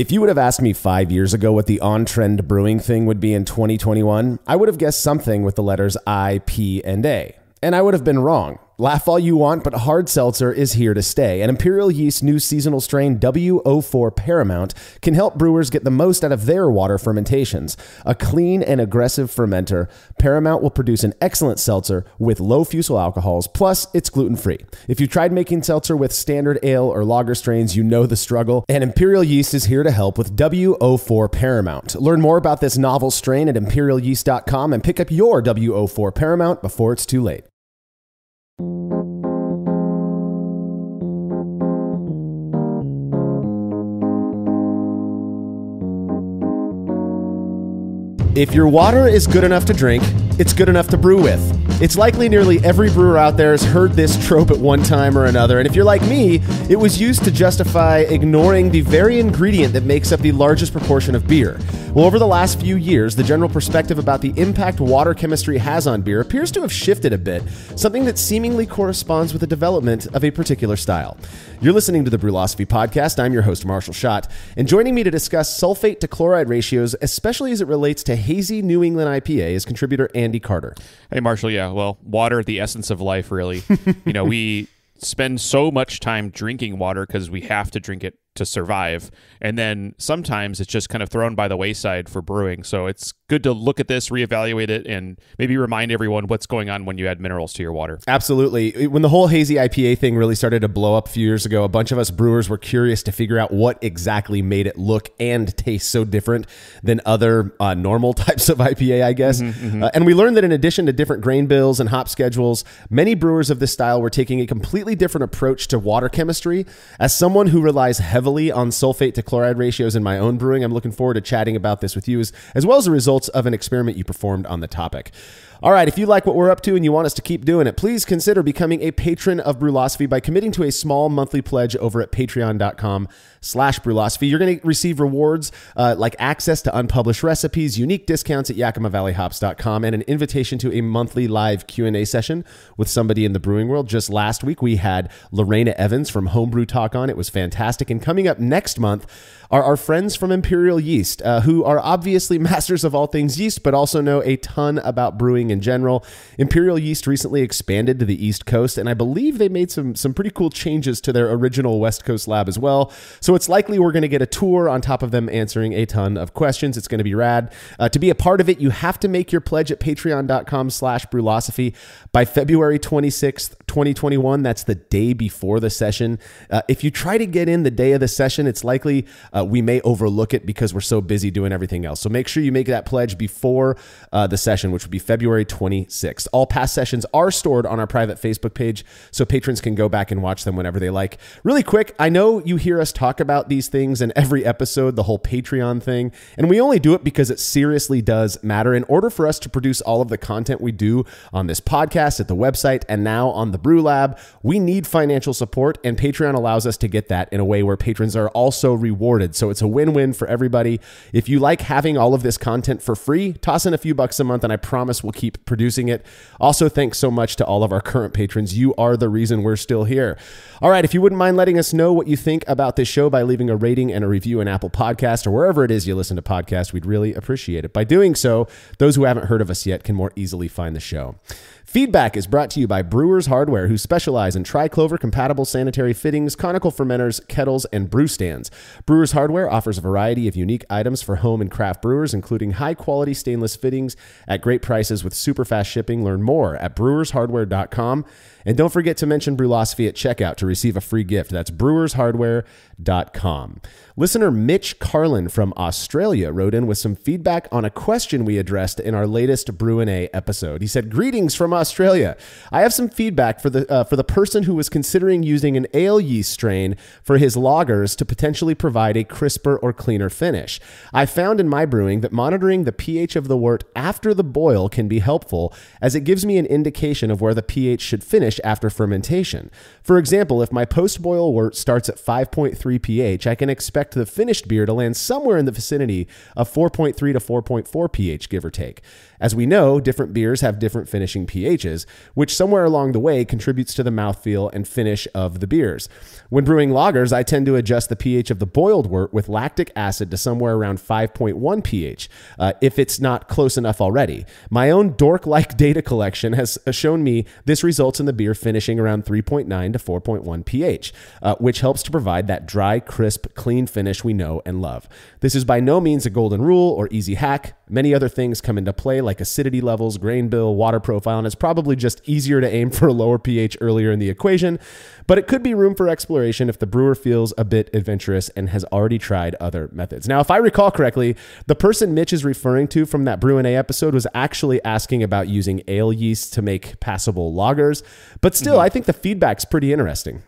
If you would have asked me five years ago what the on trend brewing thing would be in 2021, I would have guessed something with the letters I, P, and A. And I would have been wrong. Laugh all you want, but hard seltzer is here to stay. And Imperial Yeast's new seasonal strain W04 Paramount can help brewers get the most out of their water fermentations. A clean and aggressive fermenter, Paramount will produce an excellent seltzer with low fusel alcohols, plus it's gluten free. If you've tried making seltzer with standard ale or lager strains, you know the struggle. And Imperial Yeast is here to help with W04 Paramount. Learn more about this novel strain at imperialyeast.com and pick up your W04 Paramount before it's too late. If your water is good enough to drink, it's good enough to brew with. It's likely nearly every brewer out there has heard this trope at one time or another, and if you're like me, it was used to justify ignoring the very ingredient that makes up the largest proportion of beer. Well, over the last few years, the general perspective about the impact water chemistry has on beer appears to have shifted a bit, something that seemingly corresponds with the development of a particular style. You're listening to the Brülosophy Podcast. I'm your host, Marshall Schott, and joining me to discuss sulfate to chloride ratios, especially as it relates to hazy New England IPA, is contributor Andy Carter. Hey, Marshall. Yeah, well, water, the essence of life, really. you know, we spend so much time drinking water because we have to drink it to survive. And then sometimes it's just kind of thrown by the wayside for brewing. So it's good to look at this, reevaluate it, and maybe remind everyone what's going on when you add minerals to your water. Absolutely. When the whole hazy IPA thing really started to blow up a few years ago, a bunch of us brewers were curious to figure out what exactly made it look and taste so different than other uh, normal types of IPA, I guess. Mm-hmm, mm-hmm. Uh, and we learned that in addition to different grain bills and hop schedules, many brewers of this style were taking a completely different approach to water chemistry. As someone who relies heavily heavily on sulfate to chloride ratios in my own brewing. I'm looking forward to chatting about this with you as, as well as the results of an experiment you performed on the topic. All right, if you like what we're up to and you want us to keep doing it, please consider becoming a patron of Brülosophy by committing to a small monthly pledge over at patreon.com slash Brülosophy. You're going to receive rewards uh, like access to unpublished recipes, unique discounts at YakimaValleyHops.com, and an invitation to a monthly live Q&A session with somebody in the brewing world. Just last week, we had Lorena Evans from Homebrew Talk on. It was fantastic. And coming up next month, are our friends from Imperial Yeast, uh, who are obviously masters of all things yeast, but also know a ton about brewing in general. Imperial Yeast recently expanded to the East Coast, and I believe they made some some pretty cool changes to their original West Coast lab as well. So it's likely we're going to get a tour on top of them answering a ton of questions. It's going to be rad. Uh, to be a part of it, you have to make your pledge at patreon.com slash brulosophy by February 26th, 2021. That's the day before the session. Uh, if you try to get in the day of the session, it's likely uh, we may overlook it because we're so busy doing everything else. So make sure you make that pledge before uh, the session, which would be February 26th. All past sessions are stored on our private Facebook page, so patrons can go back and watch them whenever they like. Really quick, I know you hear us talk about these things in every episode, the whole Patreon thing, and we only do it because it seriously does matter. In order for us to produce all of the content we do on this podcast, at the website, and now on the Brew Lab, we need financial support, and Patreon allows us to get that in a way where patrons are also rewarded. So it's a win win for everybody. If you like having all of this content for free, toss in a few bucks a month and I promise we'll keep producing it. Also, thanks so much to all of our current patrons. You are the reason we're still here. All right, if you wouldn't mind letting us know what you think about this show by leaving a rating and a review in Apple Podcast or wherever it is you listen to podcasts, we'd really appreciate it. By doing so, those who haven't heard of us yet can more easily find the show. Feedback is brought to you by Brewers Hardware, who specialize in triclover compatible sanitary fittings, conical fermenters, kettles, and brew stands. Brewers Hardware offers a variety of unique items for home and craft brewers, including high quality stainless fittings at great prices with super fast shipping. Learn more at brewershardware.com. And don't forget to mention Brülosophy at checkout to receive a free gift. That's brewershardware.com. Listener Mitch Carlin from Australia wrote in with some feedback on a question we addressed in our latest Brew A episode. He said, "Greetings from Australia. I have some feedback for the uh, for the person who was considering using an ale yeast strain for his lagers to potentially provide a crisper or cleaner finish. I found in my brewing that monitoring the pH of the wort after the boil can be helpful, as it gives me an indication of where the pH should finish." Finish after fermentation. For example, if my post boil wort starts at 5.3 pH, I can expect the finished beer to land somewhere in the vicinity of 4.3 to 4.4 pH, give or take. As we know, different beers have different finishing pHs, which somewhere along the way contributes to the mouthfeel and finish of the beers. When brewing lagers, I tend to adjust the pH of the boiled wort with lactic acid to somewhere around 5.1 pH, uh, if it's not close enough already. My own dork like data collection has shown me this results in the beer finishing around 3.9 to 4.1 pH, uh, which helps to provide that dry, crisp, clean finish we know and love. This is by no means a golden rule or easy hack. Many other things come into play, like acidity levels, grain bill, water profile, and it's probably just easier to aim for a lower pH earlier in the equation. But it could be room for exploration if the brewer feels a bit adventurous and has already tried other methods. Now, if I recall correctly, the person Mitch is referring to from that Brew and A episode was actually asking about using ale yeast to make passable lagers. But still, mm-hmm. I think the feedback's pretty interesting.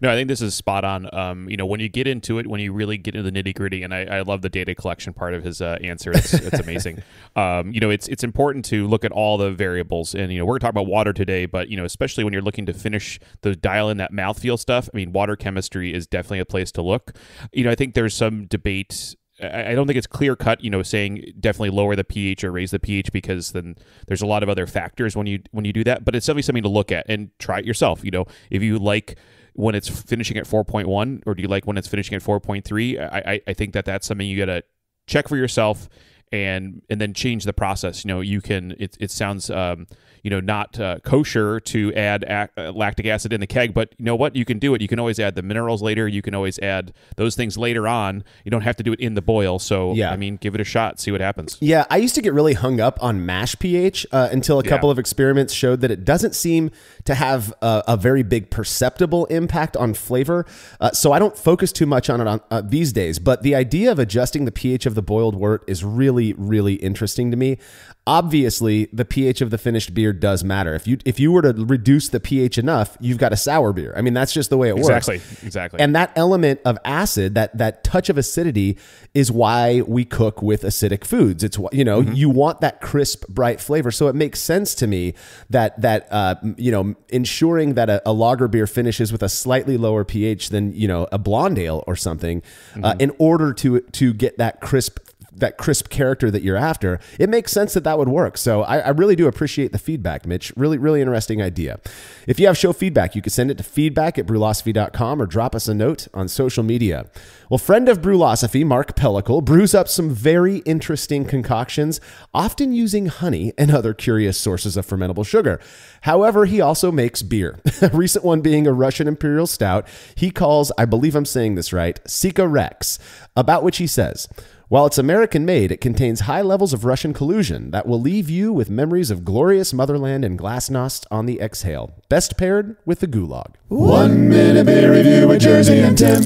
No, I think this is spot on. Um, you know, when you get into it, when you really get into the nitty gritty, and I, I love the data collection part of his uh, answer. It's, it's amazing. Um, you know, it's it's important to look at all the variables, and you know, we're going to talk about water today, but you know, especially when you're looking to finish the dial in that mouthfeel stuff. I mean, water chemistry is definitely a place to look. You know, I think there's some debate I don't think it's clear cut, you know, saying definitely lower the pH or raise the pH because then there's a lot of other factors when you when you do that. But it's definitely something to look at and try it yourself. You know, if you like when it's finishing at 4.1 or do you like when it's finishing at 4.3, I I, I think that that's something you got to check for yourself and and then change the process. You know, you can. It it sounds um, you know not uh, kosher to add ac- uh, lactic acid in the keg, but you know what? You can do it. You can always add the minerals later. You can always add those things later on. You don't have to do it in the boil. So Yeah. I mean, give it a shot. See what happens. Yeah, I used to get really hung up on mash pH uh, until a couple of experiments showed that it doesn't seem to have a, a very big perceptible impact on flavor. Uh, so I don't focus too much on it on, uh, these days. But the idea of adjusting the pH of the boiled wort is really, really interesting to me. Obviously, the pH of the finished beer does matter. If you if you were to reduce the pH enough, you've got a sour beer. I mean, that's just the way it works. Exactly. Exactly. And that element of acid, that that touch of acidity, is why we cook with acidic foods. It's you know you want that crisp, bright flavor. So it makes sense to me that that uh, you know ensuring that a, a lager beer finishes with a slightly lower pH than you know a blonde ale or something, uh, in order to to get that crisp that crisp character that you're after, it makes sense that that would work. So I, I really do appreciate the feedback, Mitch. Really, really interesting idea. If you have show feedback, you can send it to feedback at brulosophy.com or drop us a note on social media. Well, friend of Brülosophy, Mark Pellicle, brews up some very interesting concoctions, often using honey and other curious sources of fermentable sugar. However, he also makes beer. a recent one being a Russian Imperial Stout he calls, I believe I'm saying this right, Sika Rex, about which he says, while it's American made, it contains high levels of Russian collusion that will leave you with memories of glorious motherland and glasnost on the exhale. Best paired with the gulag. One minute beer review with Jersey and Tim.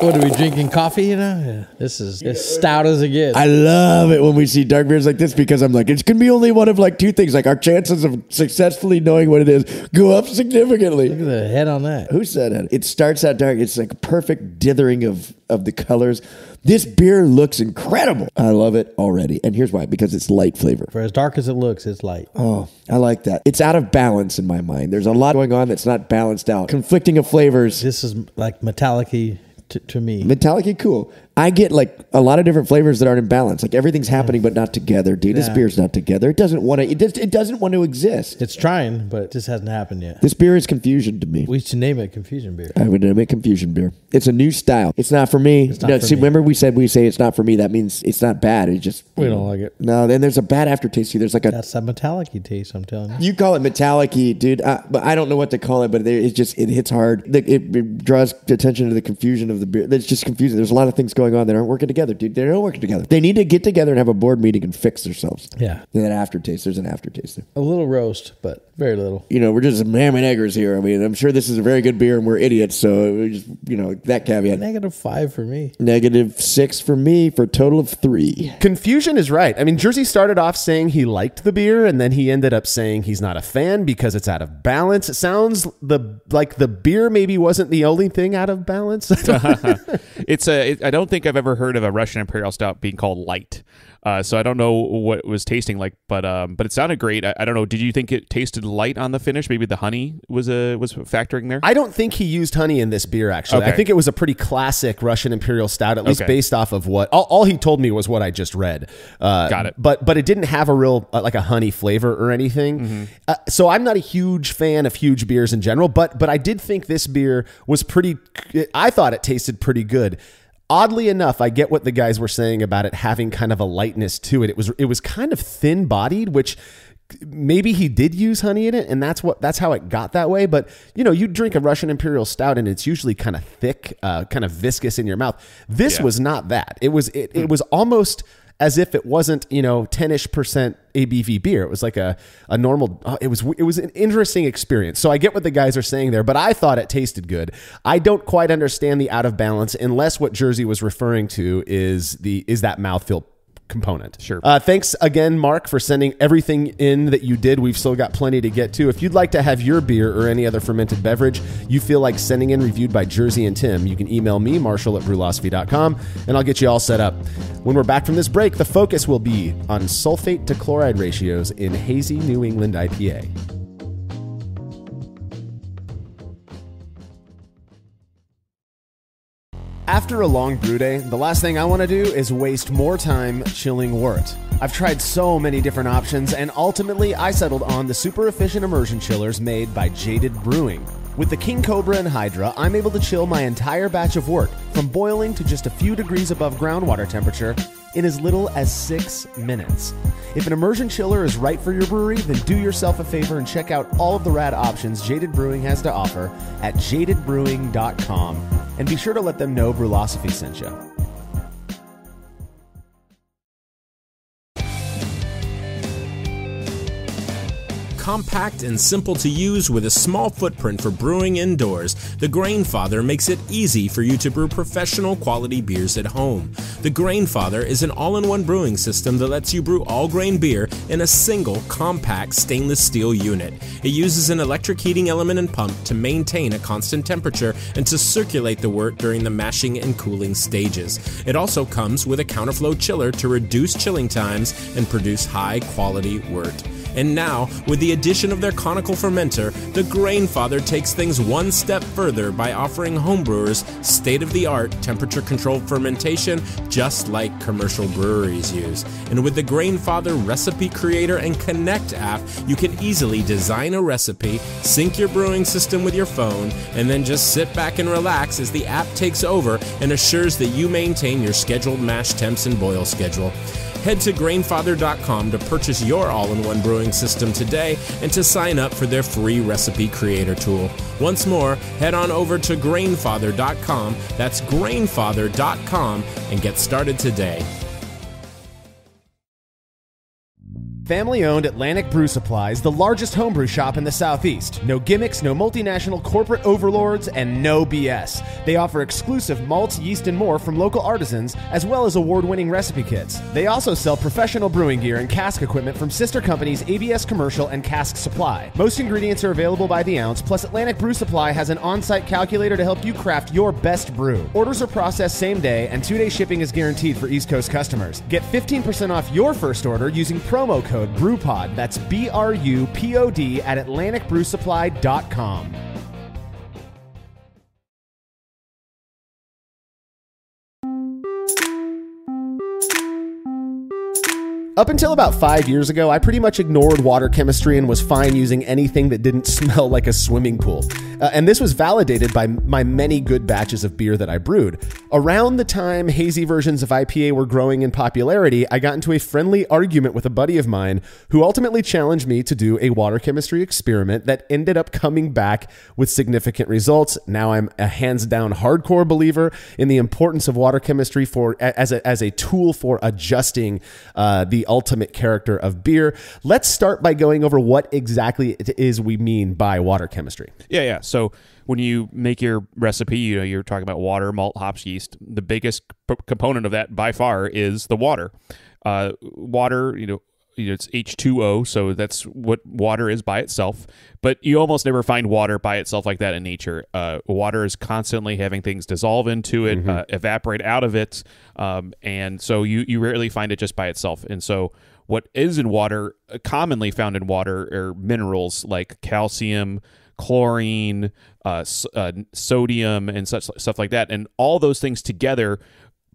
What are we drinking? Coffee? You know, yeah. this is as stout as it gets. I love it when we see dark beers like this because I'm like, it's gonna be only one of like two things. Like our chances of successfully knowing what it is go up significantly. Look at the head on that. Who said it? It starts out dark. It's like perfect dithering of of the colors. This beer looks incredible. I love it already. And here's why: because it's light flavor. For as dark as it looks, it's light. Oh, I like that. It's out of balance in my mind. There's a lot going on that's not balanced out. Conflicting of flavors. This is like metallic-y to, to me. Metallic cool. I get like a lot of different flavors that aren't in balance. Like everything's happening but not together. Dude, this Yeah. beer's not together. It doesn't want to. It, just, it doesn't want to exist. It's trying, but it just hasn't happened yet. This beer is confusion to me. We should name it confusion beer. I would name it confusion beer. It's a new style. It's not for me. not No, for see, me. remember we said we say it's not for me. That means it's not bad. It just We don't like it. no. Then there's a bad aftertaste. too. There's like a That's that metallic-y taste. I'm telling you. you call it metallic dude. Uh, but I don't know what to call it. But there, it just it hits hard. It, it, it draws attention to the confusion of the beer. It's just confusing. There's a lot of things going on that aren't working together, dude. They're not working together. They need to get together and have a board meeting and fix themselves. Yeah, And that aftertaste. There's an aftertaste there. a little roast, but very little. You know, we're just ham and eggers here. I mean, I'm sure this is a very good beer, and we're idiots. So we just, you know, that caveat. Negative five for me. Negative six for me for a total of three. Confusion is right. I mean, Jersey started off saying he liked the beer, and then he ended up saying he's not a fan because it's out of balance. It sounds the like the beer maybe wasn't the only thing out of balance. it's a. It, I don't think think I've ever heard of a Russian Imperial Stout being called light. Uh, so I don't know what it was tasting like, but um, but it sounded great. I, I, don't know. Did you think it tasted light on the finish? Maybe the honey was a was factoring there. I don't think he used honey in this beer. Actually, okay. I think it was a pretty classic Russian Imperial Stout, at least okay. based off of what all, all, he told me was what I just read. Uh, Got it. But but it didn't have a real uh, like a honey flavor or anything. Mm-hmm. Uh, so I'm not a huge fan of huge beers in general, but but I did think this beer was pretty. I thought it tasted pretty good oddly enough, I get what the guys were saying about it having kind of a lightness to it. It was it was kind of thin bodied, which maybe he did use honey in it and that's what that's how it got that way but you know you drink a russian imperial stout and it's usually kind of thick uh, kind of viscous in your mouth this yeah. was not that it was it, it was almost as if it wasn't, you know, 10ish percent ABV beer. It was like a, a normal, uh, it was, it was an interesting experience. So I get what the guys are saying there, but I thought it tasted good. I don't quite understand the out of balance unless what Jersey was referring to is the, is that mouthfeel component. Sure. Uh, thanks again, Mark, for sending everything in that you did. We've still got plenty to get to. If you'd like to have your beer or any other fermented beverage you feel like sending in reviewed by Jersey and Tim, you can email me, Marshall at brulosophy.com, and I'll get you all set up. When we're back from this break, the focus will be on sulfate to chloride ratios in hazy New England IPA. After a long brew day, the last thing I want to do is waste more time chilling wort. I've tried so many different options, and ultimately I settled on the super efficient immersion chillers made by Jaded Brewing. With the King Cobra and Hydra, I'm able to chill my entire batch of wort from boiling to just a few degrees above groundwater temperature in as little as six minutes. If an immersion chiller is right for your brewery, then do yourself a favor and check out all of the rad options Jaded Brewing has to offer at jadedbrewing.com and be sure to let them know Brülosophy sent you. Compact and simple to use with a small footprint for brewing indoors, the Grainfather makes it easy for you to brew professional quality beers at home. The Grainfather is an all in one brewing system that lets you brew all grain beer in a single, compact stainless steel unit. It uses an electric heating element and pump to maintain a constant temperature and to circulate the wort during the mashing and cooling stages. It also comes with a counterflow chiller to reduce chilling times and produce high quality wort. And now, with the addition of their conical fermenter, the Grainfather takes things one step further by offering homebrewers state of the art temperature controlled fermentation just like commercial breweries use. And with the Grainfather Recipe Creator and Connect app, you can easily design a recipe, sync your brewing system with your phone, and then just sit back and relax as the app takes over and assures that you maintain your scheduled mash temps and boil schedule. Head to grainfather.com to purchase your all in one brewing system today and to sign up for their free recipe creator tool. Once more, head on over to grainfather.com, that's grainfather.com, and get started today. Family owned Atlantic Brew Supply is the largest homebrew shop in the Southeast. No gimmicks, no multinational corporate overlords, and no BS. They offer exclusive malts, yeast, and more from local artisans, as well as award winning recipe kits. They also sell professional brewing gear and cask equipment from sister companies ABS Commercial and Cask Supply. Most ingredients are available by the ounce, plus, Atlantic Brew Supply has an on site calculator to help you craft your best brew. Orders are processed same day, and two day shipping is guaranteed for East Coast customers. Get 15% off your first order using promo code code BRUPOD. That's B R U P O D at AtlanticBrewSupply.com. Up until about five years ago, I pretty much ignored water chemistry and was fine using anything that didn't smell like a swimming pool. Uh, and this was validated by my many good batches of beer that I brewed. Around the time hazy versions of IPA were growing in popularity, I got into a friendly argument with a buddy of mine who ultimately challenged me to do a water chemistry experiment that ended up coming back with significant results. Now I'm a hands down hardcore believer in the importance of water chemistry for as a, as a tool for adjusting uh, the ultimate character of beer. Let's start by going over what exactly it is we mean by water chemistry. Yeah, yeah. So when you make your recipe, you know, you're talking about water, malt, hops, yeast. The biggest p- component of that by far is the water. Uh, water, you know, you know, it's H2O, so that's what water is by itself. But you almost never find water by itself like that in nature. Uh, water is constantly having things dissolve into it, uh, evaporate out of it, um, and so you you rarely find it just by itself. And so what is in water, uh, commonly found in water, are minerals like calcium, chlorine, uh, s- uh, sodium, and such stuff like that. And all those things together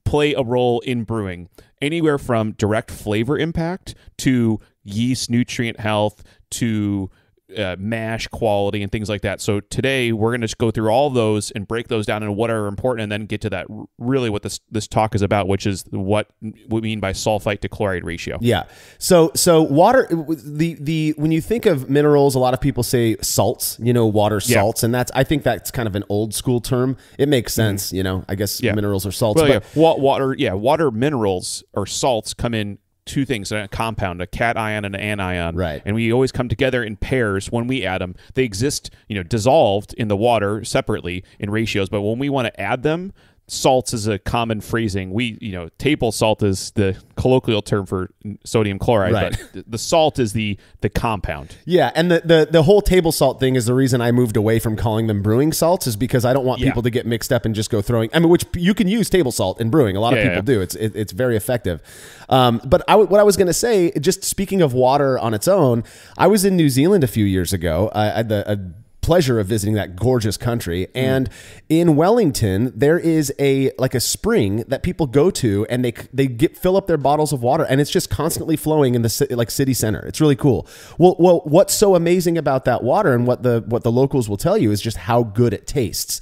play a role in brewing, anywhere from direct flavor impact to yeast nutrient health to uh, mash quality and things like that. So today we're going to just go through all those and break those down and what are important, and then get to that really what this this talk is about, which is what we mean by sulfite to chloride ratio. Yeah. So so water the the when you think of minerals, a lot of people say salts, you know, water Yeah. salts, and that's I think that's kind of an old school term. It makes sense, you know. I guess Mm-hmm. Yeah. minerals are salts, Well, but yeah, water, yeah, water minerals or salts come in two things: a compound, a cation and an anion. Right. And we always come together in pairs when we add them. They exist, you know, dissolved in the water separately in ratios, but when we want to add them. Salts is a common phrasing. We, you know, table salt is the colloquial term for sodium chloride, Right. but the salt is the the compound. Yeah, and the, the the whole table salt thing is the reason I moved away from calling them brewing salts is because I don't want Yeah. people to get mixed up and just go throwing. I mean, which you can use table salt in brewing. A lot of Yeah, people yeah. do. It's it, it's very effective. Um, but I, what I was going to say, just speaking of water on its own, I was in New Zealand a few years ago. I had the a pleasure of visiting that gorgeous country, and in Wellington there is a like a spring that people go to, and they they get fill up their bottles of water, and it's just constantly flowing in the like city center. It's really cool. Well, well, what's so amazing about that water, and what the what the locals will tell you is just how good it tastes.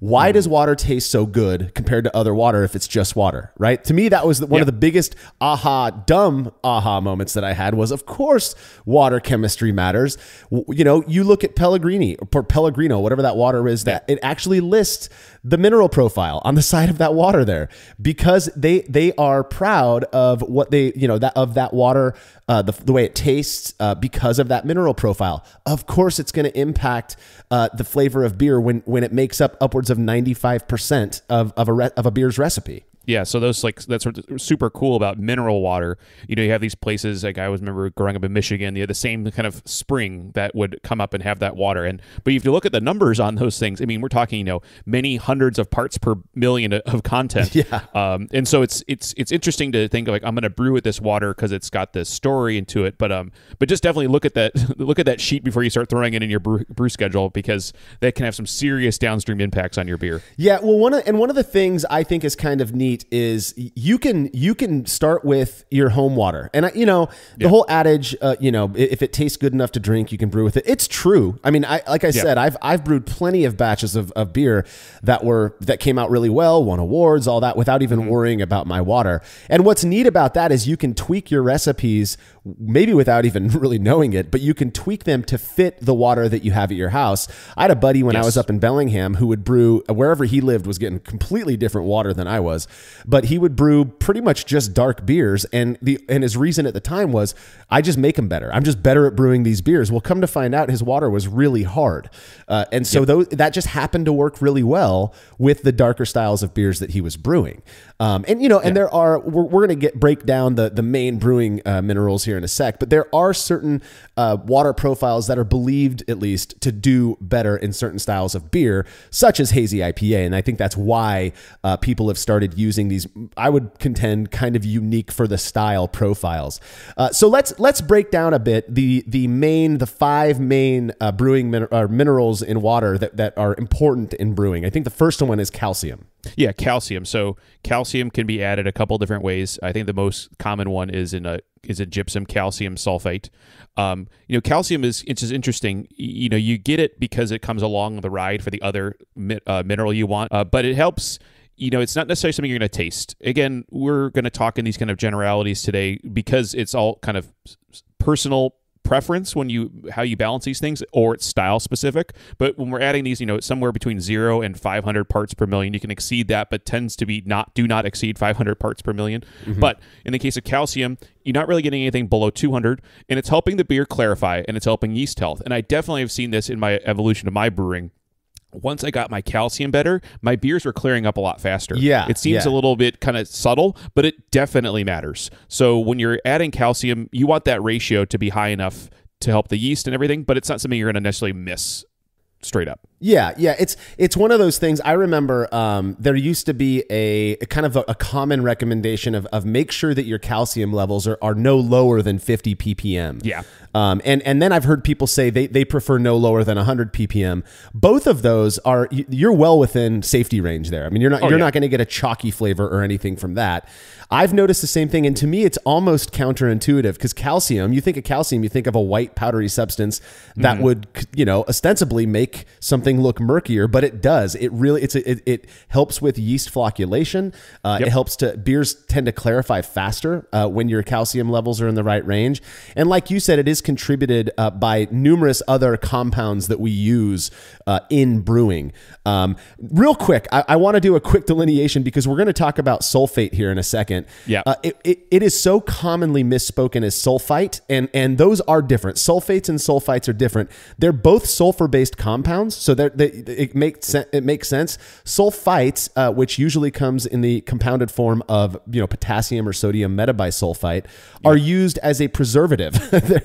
Why does water taste so good compared to other water if it's just water, right? To me, that was the, one of the biggest aha, dumb aha moments that I had was, of course, water chemistry matters. You know, you look at Pellegrini or Pellegrino, whatever that water is, that it actually lists the mineral profile on the side of that water there because they they are proud of what they you know that of that water uh, the, the way it tastes uh, because of that mineral profile of course it's going to impact uh, the flavor of beer when when it makes up upwards of 95% of, of a re- of a beer's recipe Yeah, so those like that's what's super cool about mineral water. You know, you have these places like I always remember growing up in Michigan. You had the same kind of spring that would come up and have that water. And but if you look at the numbers on those things, I mean, we're talking you know many hundreds of parts per million of content. Yeah. Um, and so it's it's it's interesting to think like I'm going to brew with this water because it's got this story into it. But um, but just definitely look at that look at that sheet before you start throwing it in your brew, brew schedule because that can have some serious downstream impacts on your beer. Yeah, well, one of, and one of the things I think is kind of neat is you can you can start with your home water, and I, you know the whole adage, uh, you know, if it tastes good enough to drink, you can brew with it. It's true. I mean, I like I said, I've I've brewed plenty of batches of, of beer that were that came out really well, won awards, all that, without even worrying about my water. And what's neat about that is you can tweak your recipes, maybe without even really knowing it, but you can tweak them to fit the water that you have at your house. I had a buddy when I was up in Bellingham who would brew wherever he lived was getting completely different water than I was, but he would brew pretty much just dark beers. And the and his reason at the time was I just make them better. I'm just better at brewing these beers. Well, come to find out, his water was really hard, uh, and so those, that just happened to work really well with the darker styles of beers that he was brewing. Um, and you know, and there are we're, we're going to get break down the the main brewing uh, minerals here in a sec, but there are certain uh, water profiles that are believed at least to do better in certain styles of beer, such as hazy IPA, and I think that's why uh, people have started using these. I would contend kind of unique for the style profiles. Uh, so let's let's break down a bit the the main the five main uh, brewing min- minerals in water that that are important in brewing. I think the first one is calcium. Yeah, calcium. So calcium can be added a couple different ways. I think the most common one is in a is a gypsum calcium sulfate. Um, you know, calcium is it's just interesting. You know, you get it because it comes along the ride for the other mi- uh, mineral you want, uh, but it helps. You know, it's not necessarily something you're going to taste. Again, we're going to talk in these kind of generalities today because it's all kind of personal preference when you how you balance these things or it's style specific. But when we're adding these you know somewhere between 0 and 500 parts per million you can exceed that but tends to be not do not exceed 500 parts per 1000000 mm-hmm. but in the case of calcium you're not really getting anything below 200 and it's helping the beer clarify and it's helping yeast health. And i definitely have seen this in my evolution of my brewing once I got my calcium better, my beers were clearing up a lot faster. Yeah, It seems yeah. a little bit kind of subtle, but it definitely matters. So when you're adding calcium, you want that ratio to be high enough to help the yeast and everything, but it's not something you're going to necessarily miss straight up. Yeah, yeah, it's it's one of those things. I remember um, there used to be a, a kind of a, a common recommendation of, of make sure that your calcium levels are, are no lower than 50 ppm. Yeah. Um, and and then I've heard people say they, they prefer no lower than 100 ppm. Both of those are you're well within safety range there. I mean, you're not you're yeah. not going to get a chalky flavor or anything from that. I've noticed the same thing, and to me, it's almost counterintuitive because calcium. You think of calcium, you think of a white powdery substance that would, you know, ostensibly make something look murkier, but it does. It really, it's a, it, it helps with yeast flocculation. Uh, It helps to beers tend to clarify faster uh, when your calcium levels are in the right range. And like you said, it is contributed uh, by numerous other compounds that we use uh, in brewing. Um, real quick, I, I want to do a quick delineation because we're going to talk about sulfate here in a second. Yeah. Uh, it, it, it is so commonly misspoken as sulfite, and, and those are different. Sulfates and sulfites are different. They're both sulfur based compounds, so they're, they, it, makes it makes sense. Sulfites, uh, which usually comes in the compounded form of you know potassium or sodium metabisulfite, are used as a preservative.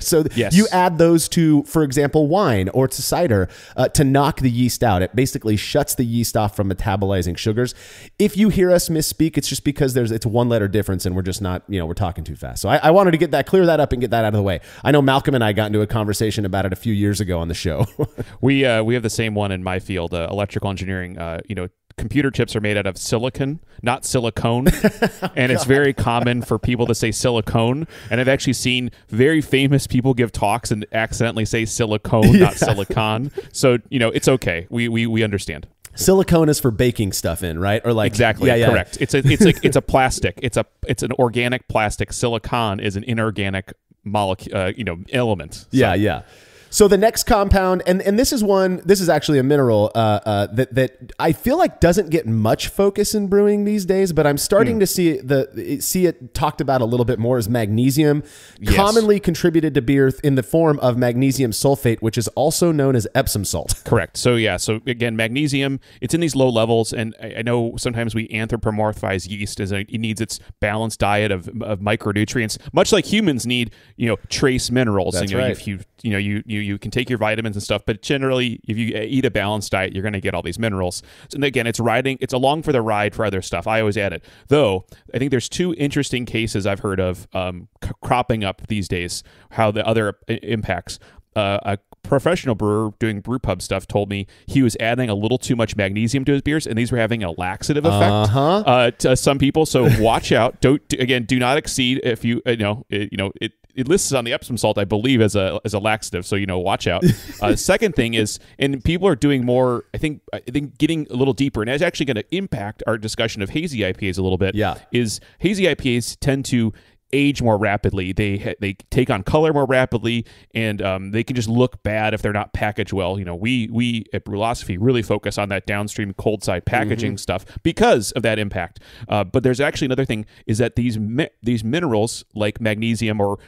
so Yes. you add those to, for example, wine or to cider uh, to knock the yeast out. It basically shuts the yeast off from metabolizing sugars. If you hear us misspeak, it's just because there's it's one letter difference and we're just not you know we're talking too fast. So I, I wanted to get that clear that up and get that out of the way. I know Malcolm and I got into a conversation about it a few years ago on the show. We uh, we have the same one in my field, uh, electrical engineering. Uh, you know, computer chips are made out of silicon, not silicone, and it's very common for people to say silicone. And I've actually seen very famous people give talks and accidentally say silicone, not silicon. So you know, it's okay. We we we understand. Silicone is for baking stuff in, right? Or like Exactly. yeah, yeah. Correct. It's a it's like it's a plastic. It's a it's an organic plastic. Silicon is an inorganic molecule. Uh, you know, element. So- Yeah, yeah. So the next compound, and, and this is one, this is actually a mineral uh, uh, that that I feel like doesn't get much focus in brewing these days, but I'm starting to see it, the see it talked about a little bit more as magnesium, Yes. commonly contributed to beer in the form of magnesium sulfate, which is also known as Epsom salt. Correct. So yeah. So again, magnesium. It's in these low levels, and I, I know sometimes we anthropomorphize yeast as a, it needs its balanced diet of, of micronutrients, much like humans need. You know, trace minerals. That's and, you know, right. If you you know you, you you can take your vitamins and stuff, but generally, if you eat a balanced diet, you're going to get all these minerals. So, and again, it's riding. It's along for the ride for other stuff. I always add it. Though I think there's two interesting cases I've heard of um, c- cropping up these days. How the other i- impacts. Uh, a professional brewer doing brew pub stuff told me he was adding a little too much magnesium to his beers, and these were having a laxative effect Uh-huh. uh, to some people. So watch out. Don't again. Do not exceed if you uh, you know it, you know it. It lists on the Epsom salt, I believe, as a as a laxative. So you know, watch out. Uh, second thing is, and people are doing more. I think I think getting a little deeper, and it's actually going to impact our discussion of hazy IPAs a little bit. Yeah. is hazy IPAs tend to age more rapidly. They they take on color more rapidly, and um, they can just look bad if they're not packaged well. You know, we we at Brülosophy really focus on that downstream cold side packaging stuff because of that impact. Uh, but there's actually another thing is that these mi- these minerals like magnesium or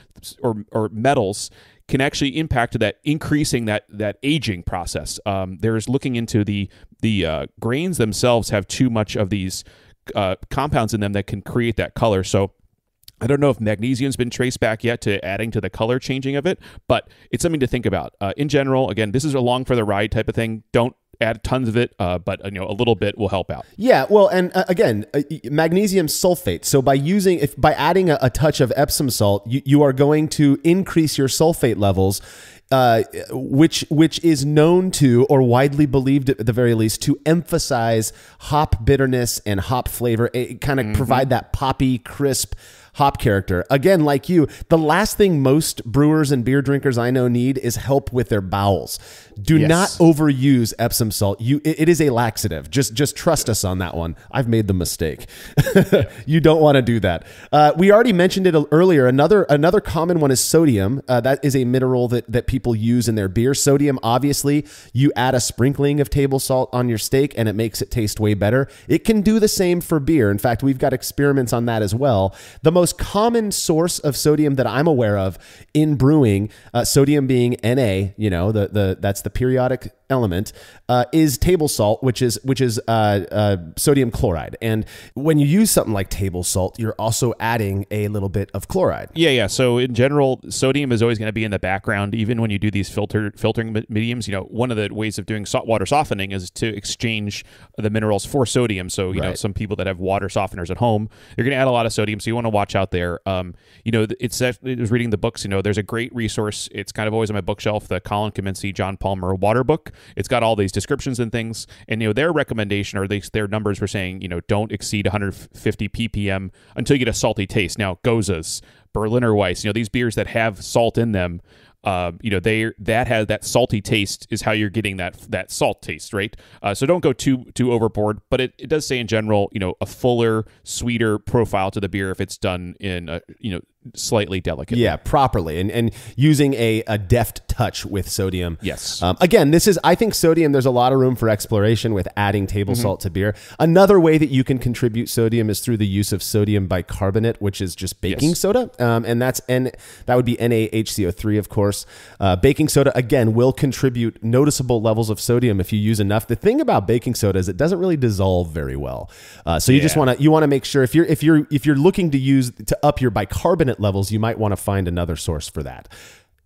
or or metals can actually impact that increasing that that aging process. Um, there's looking into the the uh, grains themselves have too much of these uh, compounds in them that can create that color. So I don't know if magnesium's been traced back yet to adding to the color changing of it, but it's something to think about. Uh, in general, again, this is a long for the ride type of thing. Don't add tons of it, uh, but you know a little bit will help out. Yeah, well, and uh, again, uh, magnesium sulfate. So by using, if by adding a, a touch of Epsom salt, you, you are going to increase your sulfate levels, uh, which which is known to or widely believed at the very least to emphasize hop bitterness and hop flavor. It kind of provide that poppy, crisp hop character. Again, like you, the last thing most brewers and beer drinkers I know need is help with their bowels. Do Yes. not overuse Epsom salt. You, it- it is a laxative. Just, just trust us on that one. I've made the mistake. you don't want to do that. Uh, we already mentioned it earlier. Another, another common one is sodium. Uh, that is a mineral that that people use in their beer. Sodium, obviously, you add a sprinkling of table salt on your steak, and it makes it taste way better. It can do the same for beer. In fact, we've got experiments on that as well. The most most common source of sodium that I'm aware of in brewing, uh, sodium being Na, you know, the the that's the periodic element, uh, is table salt, which is which is uh, uh, sodium chloride. And when you use something like table salt, you're also adding a little bit of chloride. Yeah, yeah. So in general, sodium is always going to be in the background, even when you do these filter filtering mediums. You know, one of the ways of doing saltwater softening is to exchange the minerals for sodium. So you know, some people that have water softeners at home, you're going to add a lot of sodium. So you want to watch out there. Um, you know, it's it was reading the books. You know, there's a great resource. It's kind of always on my bookshelf, the Colin Kaminski, John Palmer Water Book. It's got all these descriptions and things, and you know, their recommendation or at least their numbers were saying, you know, don't exceed 150 ppm until you get a salty taste. Now, Gozas, Berliner Weiss, you know, these beers that have salt in them, uh, you know, they that has that salty taste is how you're getting that that salt taste, right? Uh, so don't go too too overboard. But it, it does say in general, you know, a fuller, sweeter profile to the beer if it's done in a you know slightly delicate. Yeah, properly, and and using a, a deft touch with sodium. Yes. Um, again, this is I think sodium. There's a lot of room for exploration with adding table Mm-hmm. salt to beer. Another way that you can contribute sodium is through the use of sodium bicarbonate, which is just baking Yes. soda, um, and that's n that would be NaHCO3, of course. Uh, baking soda again will contribute noticeable levels of sodium if you use enough. The thing about baking soda is it doesn't really dissolve very well, uh, so you just want to you want to make sure if you're if you're if you're looking to use to up your bicarbonate levels, you might want to find another source for that.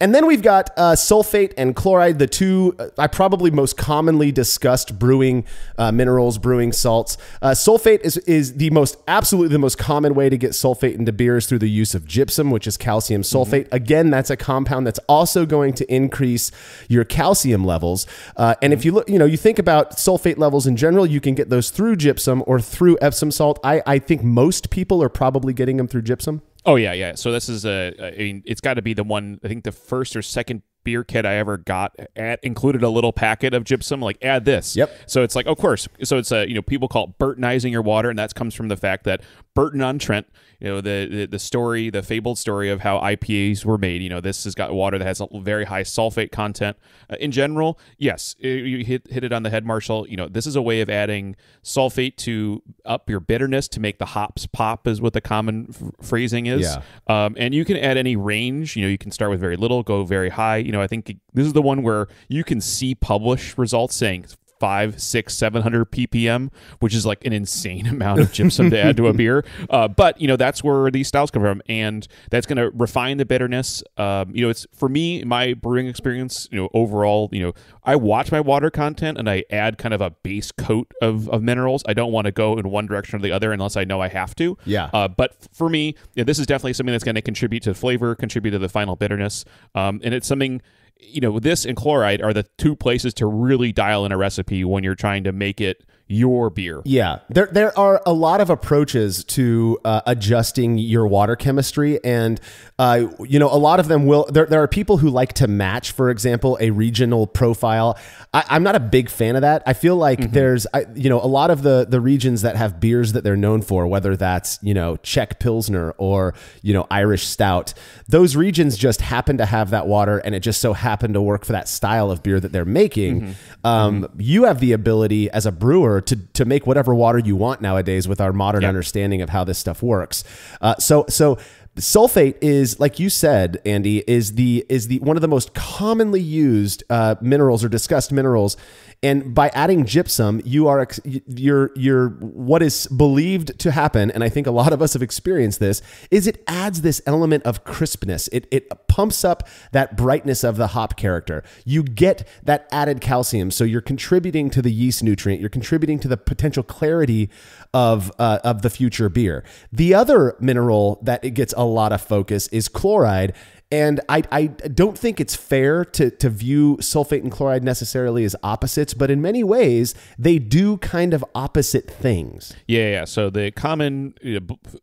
And then we've got uh, sulfate and chloride, the two uh, I probably most commonly discussed brewing uh, minerals, brewing salts. Uh, sulfate is is the most absolutely the most common way to get sulfate into beers through the use of gypsum, which is calcium sulfate. Again, that's a compound that's also going to increase your calcium levels. Uh, and if you look, you know, you think about sulfate levels in general, you can get those through gypsum or through Epsom salt. I, I think most people are probably getting them through gypsum. Oh yeah, yeah. So this is a. I mean, it's got to be the one. I think the first or second beer kit I ever got at included a little packet of gypsum. Like add this. Yep. So it's like, of course. So it's a you know people call it Burtonizing your water, and that comes from the fact that Burton on Trent. You know the, the the story, the fabled story of how IPAs were made. You know this has got water that has a very high sulfate content. Uh, in general, yes, i- you hit hit it on the head, Marshall. You know this is a way of adding sulfate to up your bitterness to make the hops pop, is what the common f- phrasing is. Yeah. Um, and you can add any range. You know, you can start with very little, go very high. You know, I think this is the one where you can see published results saying five, six, seven hundred ppm, which is like an insane amount of gypsum to add to a beer. Uh, but you know, that's where these styles come from, and that's going to refine the bitterness. Um, you know, it's for me, in my brewing experience. You know, overall, you know, I watch my water content and I add kind of a base coat of, of minerals. I don't want to go in one direction or the other unless I know I have to. Yeah. Uh, but for me, yeah, this is definitely something that's going to contribute to flavor, contribute to the final bitterness, um, and it's something. You know, this and chloride are the two places to really dial in a recipe when you're trying to make it your beer. Yeah, there there are a lot of approaches to uh, adjusting your water chemistry, and uh, you know a lot of them will. There, there are people who like to match, for example, a regional profile. I, I'm not a big fan of that. I feel like there's, I, you know, a lot of the the regions that have beers that they're known for, whether that's you know Czech Pilsner or you know Irish Stout. Those regions just happen to have that water, and it just so happened to work for that style of beer that they're making. Um, You have the ability as a brewer to to make whatever water you want nowadays with our modern Yep. understanding of how this stuff works. Uh, so so. Sulfate is, like you said, Andy, is the is the one of the most commonly used uh, minerals or discussed minerals, and by adding gypsum, you are you're you're what is believed to happen, and I think a lot of us have experienced this. Is it adds this element of crispness? It it pumps up that brightness of the hop character. You get that added calcium, so you're contributing to the yeast nutrient. You're contributing to the potential clarity of uh, of the future beer. The other mineral that it gets a lot of focus is chloride. And I, I don't think it's fair to, to view sulfate and chloride necessarily as opposites, but in many ways, they do kind of opposite things. Yeah, yeah. So the common uh,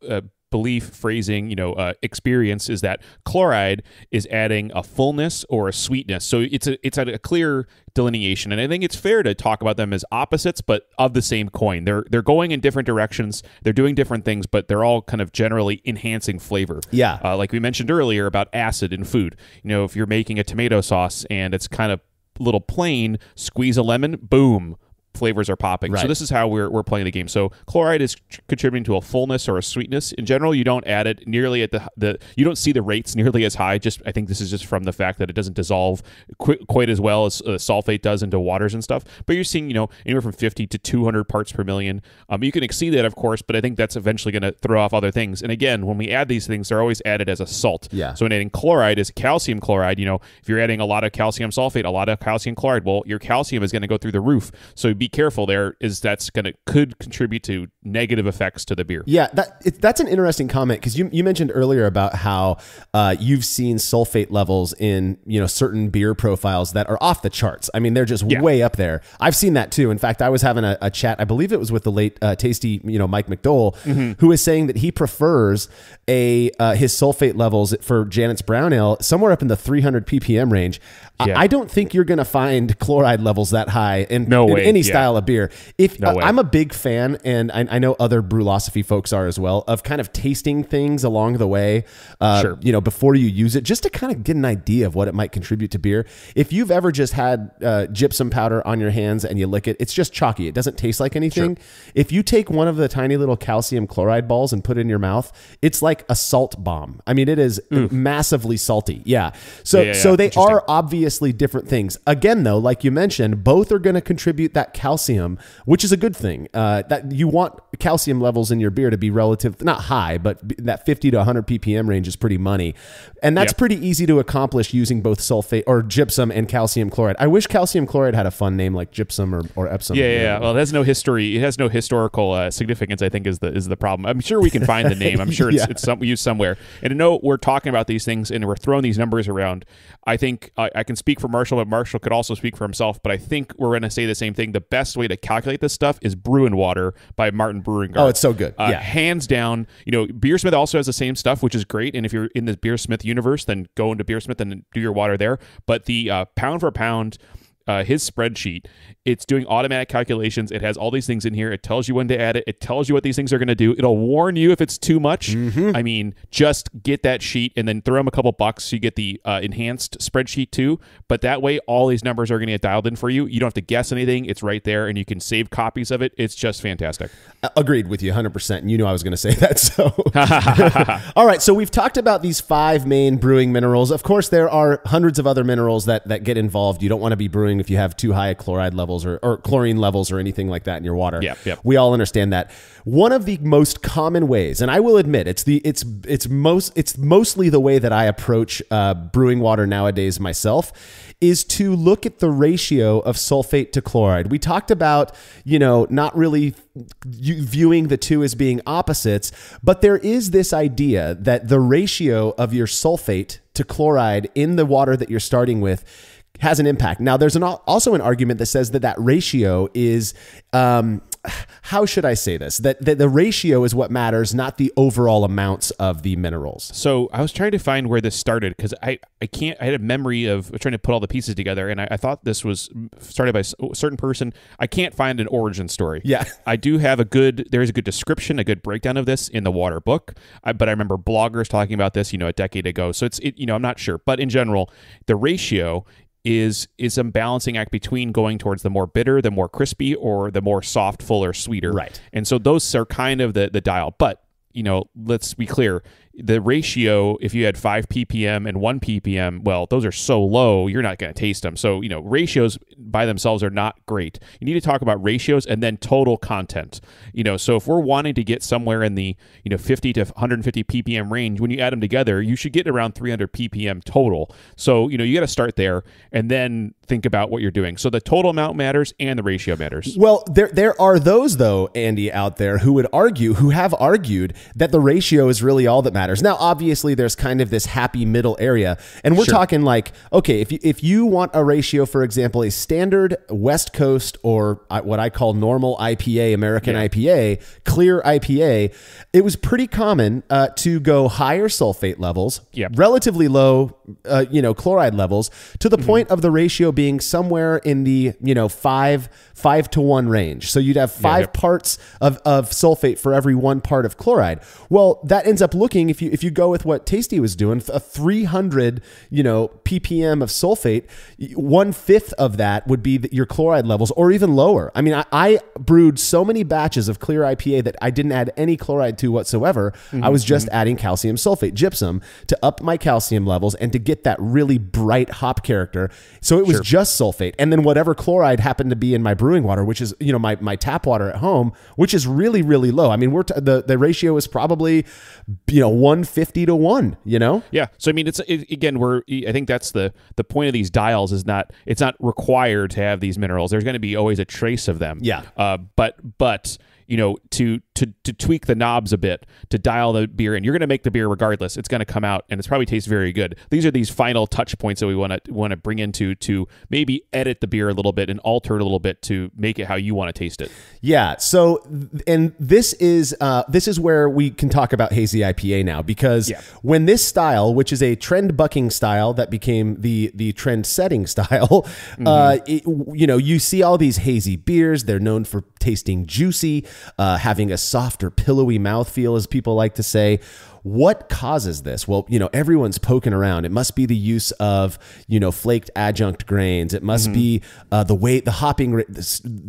uh, belief, phrasing, you know, uh, experience is that chloride is adding a fullness or a sweetness. So it's a it's a clear delineation, and I think it's fair to talk about them as opposites, but of the same coin. They're they're going in different directions. They're doing different things, but they're all kind of generally enhancing flavor. Yeah. Uh, like we mentioned earlier about acid in food. You know, if you're making a tomato sauce and it's kind of little plain, squeeze a lemon, boom flavors are popping. So this is how we're, we're playing the game. So chloride is tr- contributing to a fullness or a sweetness. In general, you don't add it nearly at the the you don't see the rates nearly as high. Just I think this is just from the fact that it doesn't dissolve qu- quite as well as uh, sulfate does into waters and stuff. But you're seeing you know anywhere from 50 to 200 parts per million. Um, you can exceed that, of course, but I think that's eventually going to throw off other things. And again, when we add these things, they're always added as a salt. Yeah. So when adding chloride is calcium chloride. You know, if you're adding a lot of calcium sulfate, a lot of calcium chloride, well, your calcium is going to go through the roof. So be careful. There is that's going to could contribute to negative effects to the beer. Yeah, that it, that's an interesting comment because you, you mentioned earlier about how uh, you've seen sulfate levels in you know certain beer profiles that are off the charts. I mean, they're just Yeah. way up there. I've seen that too. In fact, I was having a, a chat. I believe it was with the late uh, tasty you know Mike McDole, Mm-hmm. who was saying that he prefers a uh, his sulfate levels for Janet's Brown Ale somewhere up in the 300 ppm range. I- Yeah. I, don't think you're going to find chloride levels that high in, No in way. any Yeah. style of beer. If No uh. I'm a big fan, and I, I know other Brülosophy folks are as well, of kind of tasting things along the way. Uh, Sure. You know, before you use it, just to kind of get an idea of what it might contribute to beer. If you've ever just had uh, gypsum powder on your hands and you lick it, it's just chalky. It doesn't taste like anything. If you take one of the tiny little calcium chloride balls and put it in your mouth, it's like a salt bomb. I mean, it is massively salty. Yeah. So Yeah, so they are are obviously different things. Again, though, like you mentioned, both are going to contribute that calcium, which is a good thing. Uh, that you want calcium levels in your beer to be relative, not high, but that 50 to 100 ppm range is pretty money, and that's Yep. pretty easy to accomplish using both sulfate or gypsum and calcium chloride. I wish calcium chloride had a fun name like gypsum or, or Epsom. Yeah, yeah, yeah. Well, it has no history. It has no historical uh, significance. I think is the is the problem. I'm sure we can find the name. I'm sure it's, Yeah. it's some, used somewhere. And to know we're talking about these things and we're throwing these numbers around. I think I, I can speak for Marshall, but Marshall could also speak for himself. But I think we're going to say the same thing. The best way to calculate this stuff is Bru'n Water by Martin Brungard. Oh, it's so good. Uh, Yeah. hands down. You know, Beersmith also has the same stuff, which is great. And if you're in the Beersmith universe, then go into Beersmith and do your water there. But the uh, pound for pound. Uh, his spreadsheet, it's doing automatic calculations. It has all these things in here. It tells you when to add it. It tells you what these things are going to do. It'll warn you if it's too much. Mm-hmm. I mean, just get that sheet and then throw him a couple bucks. So you get the uh, enhanced spreadsheet too. But that way, all these numbers are going to get dialed in for you. You don't have to guess anything. It's right there, and you can save copies of it. It's just fantastic. Agreed with you 100%. And you knew I was going to say that. So, all right. So, we've talked about these five main brewing minerals. Of course, there are hundreds of other minerals that, that get involved. You don't want to be brewing if you have too high chloride levels or, or chlorine levels or anything like that in your water. Yep, yep. We all understand that. One of the most common ways, and I will admit, it's the it's it's most it's mostly the way that I approach uh, brewing water nowadays myself, is to look at the ratio of sulfate to chloride. We talked about you know not really viewing the two as being opposites, but there is this idea that the ratio of your sulfate to chloride in the water that you're starting with has an impact. Now, there's an, also an argument that says that that ratio is, um, how should I say this? That, that the ratio is what matters, not the overall amounts of the minerals. So I was trying to find where this started because I, I can't I had a memory of trying to put all the pieces together and I, I thought this was started by a certain person. I can't find an origin story. Yeah. I do have a good there is a good description, a good breakdown of this in the water book. I, but I remember bloggers talking about this, you know, a decade ago. So it's it, you know I'm not sure, but in general, the ratio is is a balancing act between going towards the more bitter, the more crispy, or the more soft, fuller, sweeter. Right. And so those are kind of the the dial. But you know, let's be clear. The ratio, if you had five ppm and one ppm, well, those are so low, you're not going to taste them. So, you know, ratios by themselves are not great. You need to talk about ratios and then total content. You know, so if we're wanting to get somewhere in the, you know, 50 to 150 ppm range, when you add them together, you should get around 300 ppm total. So, you know, you got to start there and then think about what you're doing. So the total amount matters and the ratio matters. Well, there there are those though, Andy, out there who would argue, who have argued that the ratio is really all that matters. Now, obviously, there's kind of this happy middle area, and we're Sure. talking like, okay, if you, if you want a ratio, for example, a standard West Coast or uh, what I call normal IPA, American IPA, clear IPA, it was pretty common uh, to go higher sulfate levels, Yep. relatively low, uh, you know, chloride levels, to the Mm-hmm. point of the ratio being somewhere in the you know five five to one range. So you'd have five yep. parts of, of sulfate for every one part of chloride. Well, that ends up looking, if if you if you go with what Tasty was doing, a 300 you know ppm of sulfate, one fifth of that would be your chloride levels, or even lower. I mean, I, I brewed so many batches of clear IPA that I didn't add any chloride to whatsoever. I was just mm-hmm. adding calcium sulfate, gypsum, to up my calcium levels and to get that really bright hop character. So it was just sulfate, and then whatever chloride happened to be in my brewing water, which is you know my my tap water at home, which is really really low. I mean, we're t- the the ratio is probably you know 150 to 1, you know? Yeah. So I mean, it's it, again, we're I think that's the the point of these dials is not it's not required to have these minerals. There's going to be always a trace of them. Yeah. Uh, but but you know to to to tweak the knobs a bit to dial the beer in. You're going to make the beer regardless. It's going to come out and it's probably tastes very good. These are these final touch points that we want to want to bring into to maybe edit the beer a little bit and alter it a little bit to make it how you want to taste it. Yeah. So, and this is uh, this is where we can talk about hazy IPA now because Yeah. when this style, which is a trend bucking style that became the the trend setting style, uh, it, you know, you see all these hazy beers. They're known for tasting juicy, uh, having a softer, pillowy mouthfeel, as people like to say. What causes this? Well, you know, everyone's poking around. It must be the use of, you know, flaked adjunct grains. It must be uh, the way the hopping,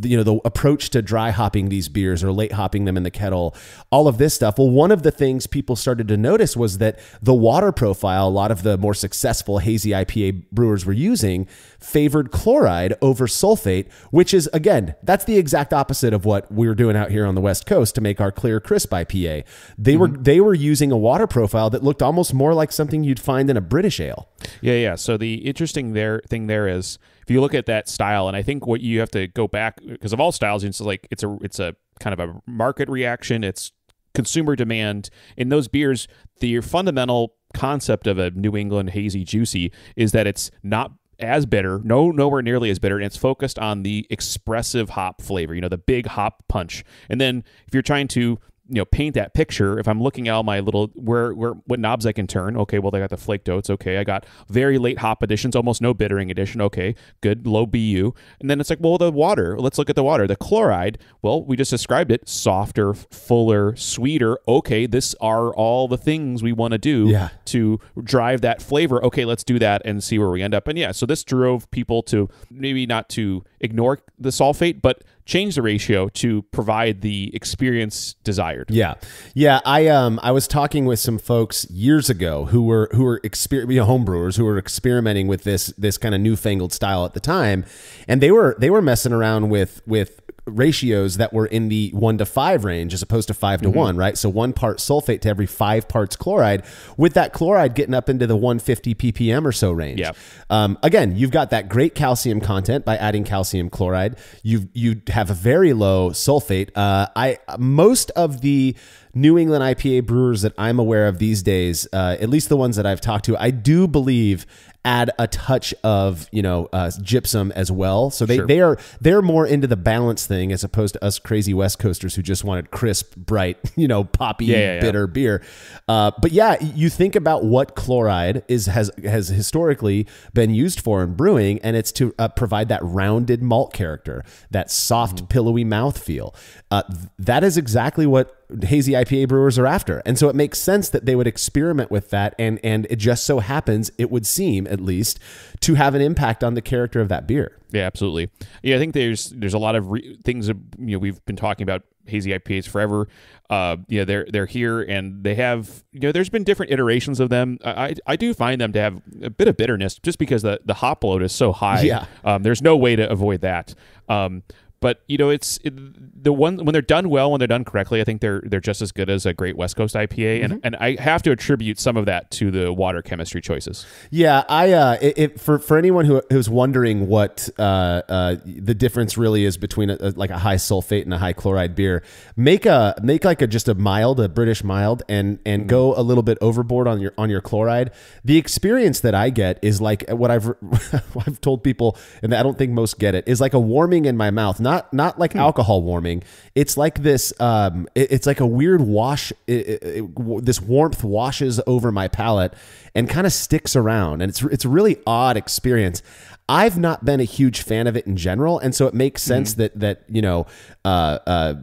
you know, the approach to dry hopping these beers or late hopping them in the kettle. All of this stuff. Well, one of the things people started to notice was that the water profile, a lot of the more successful hazy IPA brewers were using, favored chloride over sulfate, which is again, that's the exact opposite of what we're doing out here on the West Coast to make our clear, crisp IPA. They were they were using a water profile that looked almost more like something you'd find in a British ale. Yeah, yeah. So the interesting there thing there is if you look at that style, and I think what you have to go back because of all styles, it's like it's a it's a kind of a market reaction. It's consumer demand in those beers. The fundamental concept of a New England hazy juicy is that it's not as bitter, no nowhere nearly as bitter, and it's focused on the expressive hop flavor. You know, the big hop punch. And then if you're trying to you know paint that picture. If i'm looking at all my little where where what knobs i can turn okay well they got the flaked oats okay. I got very late hop additions almost no bittering addition okay. Good low bu and then it's like well the water let's look at the water. The chloride well we just described it softer fuller sweeter okay. This are all the things we want to do Yeah. to drive that flavor. Okay let's do that and see where we end up. And yeah so this drove people to maybe not to ignore the sulfate but change the ratio to provide the experience desired Yeah, yeah. I um I was talking with some folks years ago who were who were exper- you know, homebrewers who were experimenting with this this kind of newfangled style at the time, and they were they were messing around with with ratios that were in the one to five range as opposed to 5 to one, right? So one part sulfate to every five parts chloride, with that chloride getting up into the 150 ppm or so range. Yep. Um, again, you've got that great calcium content by adding calcium chloride. You you have a very low sulfate. Uh, I most of the New England IPA brewers that I'm aware of these days, uh, at least the ones that I've talked to, I do believe add a touch of you know uh, gypsum as well. So they, Sure. they are they're more into the balance thing as opposed to us crazy West Coasters who just wanted crisp, bright, you know, poppy, Yeah, yeah, yeah. bitter beer. Uh, but yeah, you think about what chloride is has has historically been used for in brewing, and it's to uh, provide that rounded malt character, that soft, Mm-hmm. pillowy mouthfeel. Uh, th- that is exactly what hazy IPA brewers are after, and so it makes sense that they would experiment with that, and and it just so happens, it would seem at least, to have an impact on the character of that beer. Yeah, absolutely. Yeah, I think there's there's a lot of re- things you know we've been talking about hazy IPAs forever. Uh, yeah, they're they're here and they have you know there's been different iterations of them. I I, I do find them to have a bit of bitterness just because the the hop load is so high. Yeah. um, there's no way to avoid that. Um, but you know, it's it, the one when they're done well, when they're done correctly. I think they're they're just as good as a great West Coast IPA, and and I have to attribute some of that to the water chemistry choices. Yeah, I uh, it, it, for for anyone who who's wondering what uh, uh, the difference really is between a, a- like a high sulfate and a high chloride beer, make a make like a just a mild, a British mild, and and go a little bit overboard on your on your chloride. The experience that I get is like what I've I've told people, and I don't think most get it, is like a warming in my mouth, not not not like alcohol warming. It's like this. Um, it- it's like a weird wash. It, it, this warmth washes over my palate and kind of sticks around, and it's it's a really odd experience. I've not been a huge fan of it in general, and so it makes sense that that you know. Uh, uh,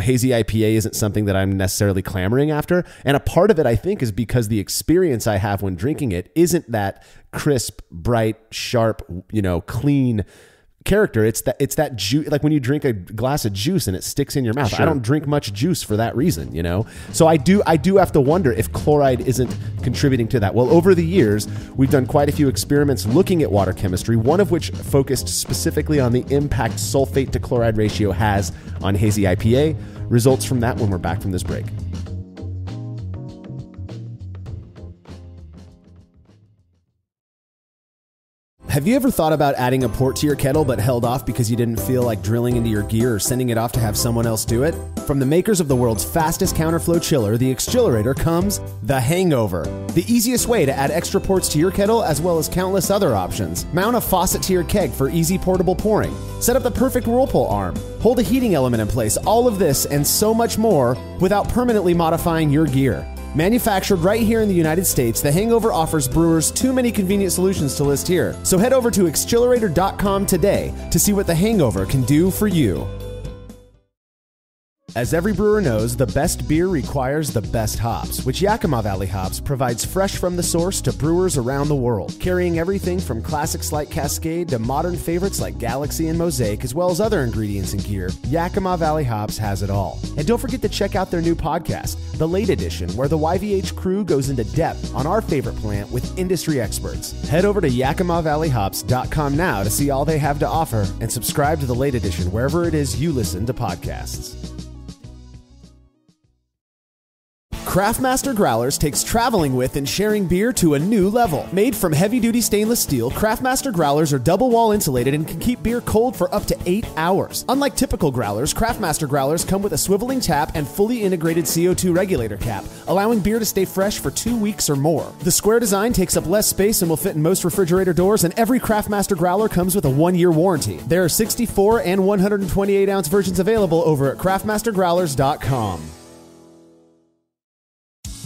hazy IPA isn't something that I'm necessarily clamoring after. And a part of it, I think, is because the experience I have when drinking it isn't that crisp, bright, sharp, you know, clean character. It's that it's that juice like when you drink a glass of juice and it sticks in your mouth. I don't drink much juice for that reason, you know. So I do I do have to wonder if chloride isn't contributing to that. Well, over the years, we've done quite a few experiments looking at water chemistry, one of which focused specifically on the impact sulfate to chloride ratio has on hazy IPA. Results from that when we're back from this break. Have you ever thought about adding a port to your kettle but held off because you didn't feel like drilling into your gear or sending it off to have someone else do it? From the makers of the world's fastest counterflow chiller, the Exchillerator, comes the Hangover. The easiest way to add extra ports to your kettle as well as countless other options. Mount a faucet to your keg for easy portable pouring. Set up the perfect whirlpool arm. Hold a heating element in place. All of this and so much more without permanently modifying your gear. Manufactured right here in the United States, the Hangover offers brewers too many convenient solutions to list here. So head over to exchillerator.com today to see what the Hangover can do for you. As every brewer knows, the best beer requires the best hops, which Yakima Valley Hops provides fresh from the source to brewers around the world, carrying everything from classics like Cascade to modern favorites like Galaxy and Mosaic, as well as other ingredients and gear. Yakima Valley Hops has it all. And don't forget to check out their new podcast, The Late Edition, where the YVH crew goes into depth on our favorite plant with industry experts. Head over to YakimaValleyHops.com now to see all they have to offer and subscribe to The Late Edition wherever it is you listen to podcasts. Craftmaster Growlers takes traveling with and sharing beer to a new level. Made from heavy duty stainless steel, Craftmaster Growlers are double wall insulated and can keep beer cold for up to eight hours. Unlike typical growlers, Craftmaster Growlers come with a swiveling tap and fully integrated CO2 regulator cap, allowing beer to stay fresh for two weeks or more. The square design takes up less space and will fit in most refrigerator doors, and every Craftmaster Growler comes with a one year warranty. There are 64 and 128 ounce versions available over at craftmastergrowlers.com.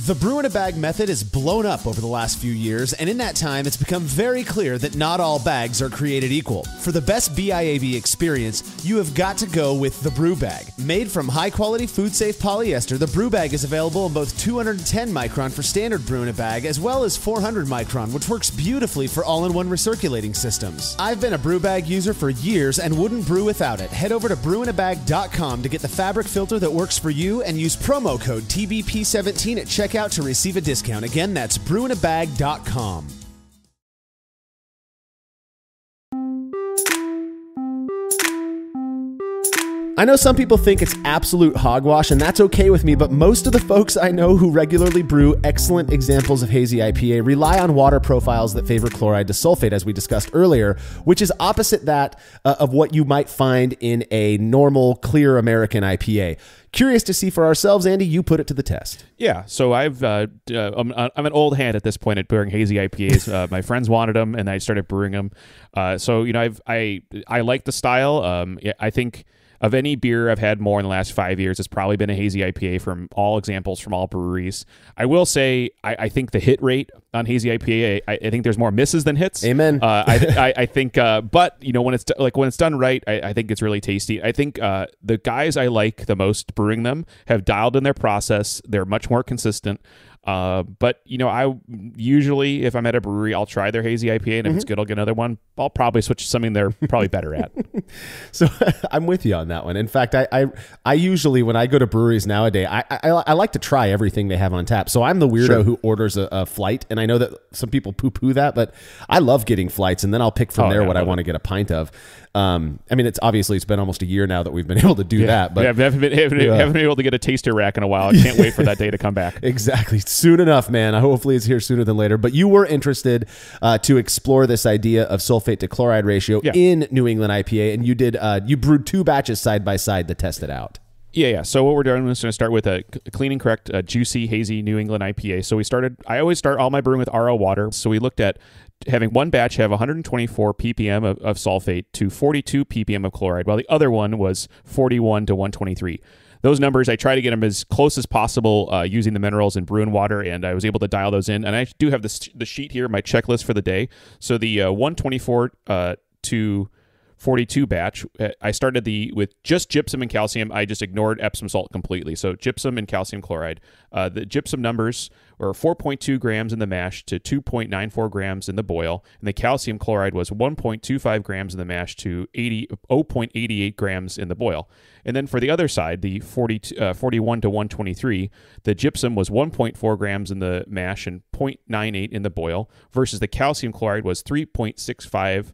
The brew in a bag method has blown up over the last few years, and in that time, it's become very clear that not all bags are created equal. For the best BIAB experience, you have got to go with the brew bag. Made from high quality food safe polyester, the brew bag is available in both 210 micron for standard brew in a bag, as well as 400 micron, which works beautifully for all in one recirculating systems. I've been a brew bag user for years and wouldn't brew without it. Head over to brewinabag.com to get the fabric filter that works for you and use promo code TBP17 at checkout to receive a discount. Again, that's brewinabag.com. I know some people think it's absolute hogwash, and that's okay with me, but most of the folks I know who regularly brew excellent examples of hazy IPA rely on water profiles that favor chloride to sulfate, as we discussed earlier, which is opposite that uh, of what you might find in a normal, clear American IPA. Curious to see for ourselves, Andy, you put it to the test. Yeah, so I've uh, uh, I'm, I'm an old hand at this point at brewing hazy IPAs. uh, my friends wanted them, and I started brewing them. Uh, so you know, I've I I like the style. Um, I think of any beer I've had more in the last five years, it's probably been a hazy IPA from all examples from all breweries. I will say, I, I think the hit rate on hazy IPA, I, I, think there's more misses than hits. Amen. Uh, I, I, I think, uh, but you know, when it's like when it's done right, I, I think it's really tasty. I think uh, the guys I like the most brewing them have dialed in their process. They're much more consistent. Uh, but you know, I usually if I'm at a brewery, I'll try their hazy IPA, and if Mm-hmm. it's good, I'll get another one. I'll probably switch to something they're probably better at. So I'm with you on that one. In fact, I, I I usually when I go to breweries nowadays, I, I I like to try everything they have on tap. So I'm the weirdo who orders a, a flight, and I know that some people poo poo that, but I love getting flights, and then I'll pick from Oh, there yeah, what I love want to get a pint of. Um, I mean, it's obviously it's been almost a year now that we've been able to do that, but we haven't been, haven't, haven't been able to get a taster rack in a while. I can't wait for that day to come back. Exactly. Soon enough, man. Hopefully, it's here sooner than later. But you were interested uh, to explore this idea of sulfate to chloride ratio Yeah. in New England IPA, and you did. Uh, you brewed two batches side by side to test it out. Yeah, yeah. So what we're doing is going to start with a clean and correct, uh, juicy, hazy New England IPA. So we started. I always start all my brewing with RO water. So we looked at having one batch have 124 ppm of, of sulfate to 42 ppm of chloride, while the other one was 41 to 123. Those numbers, I try to get them as close as possible uh, using the minerals in Bru'n Water, and I was able to dial those in. And I do have this, the sheet here, my checklist for the day. So the uh, 124 uh, to 42 batch, uh, I started the with just gypsum and calcium. I just ignored Epsom salt completely. So gypsum and calcium chloride. Uh, the gypsum numbers were 4.2 grams in the mash to 2.94 grams in the boil, and the calcium chloride was 1.25 grams in the mash to 80 0.88 grams in the boil. And then for the other side, the 40, uh, 41 to 123, the gypsum was 1.4 grams in the mash and 0.98 in the boil, versus the calcium chloride was 3.65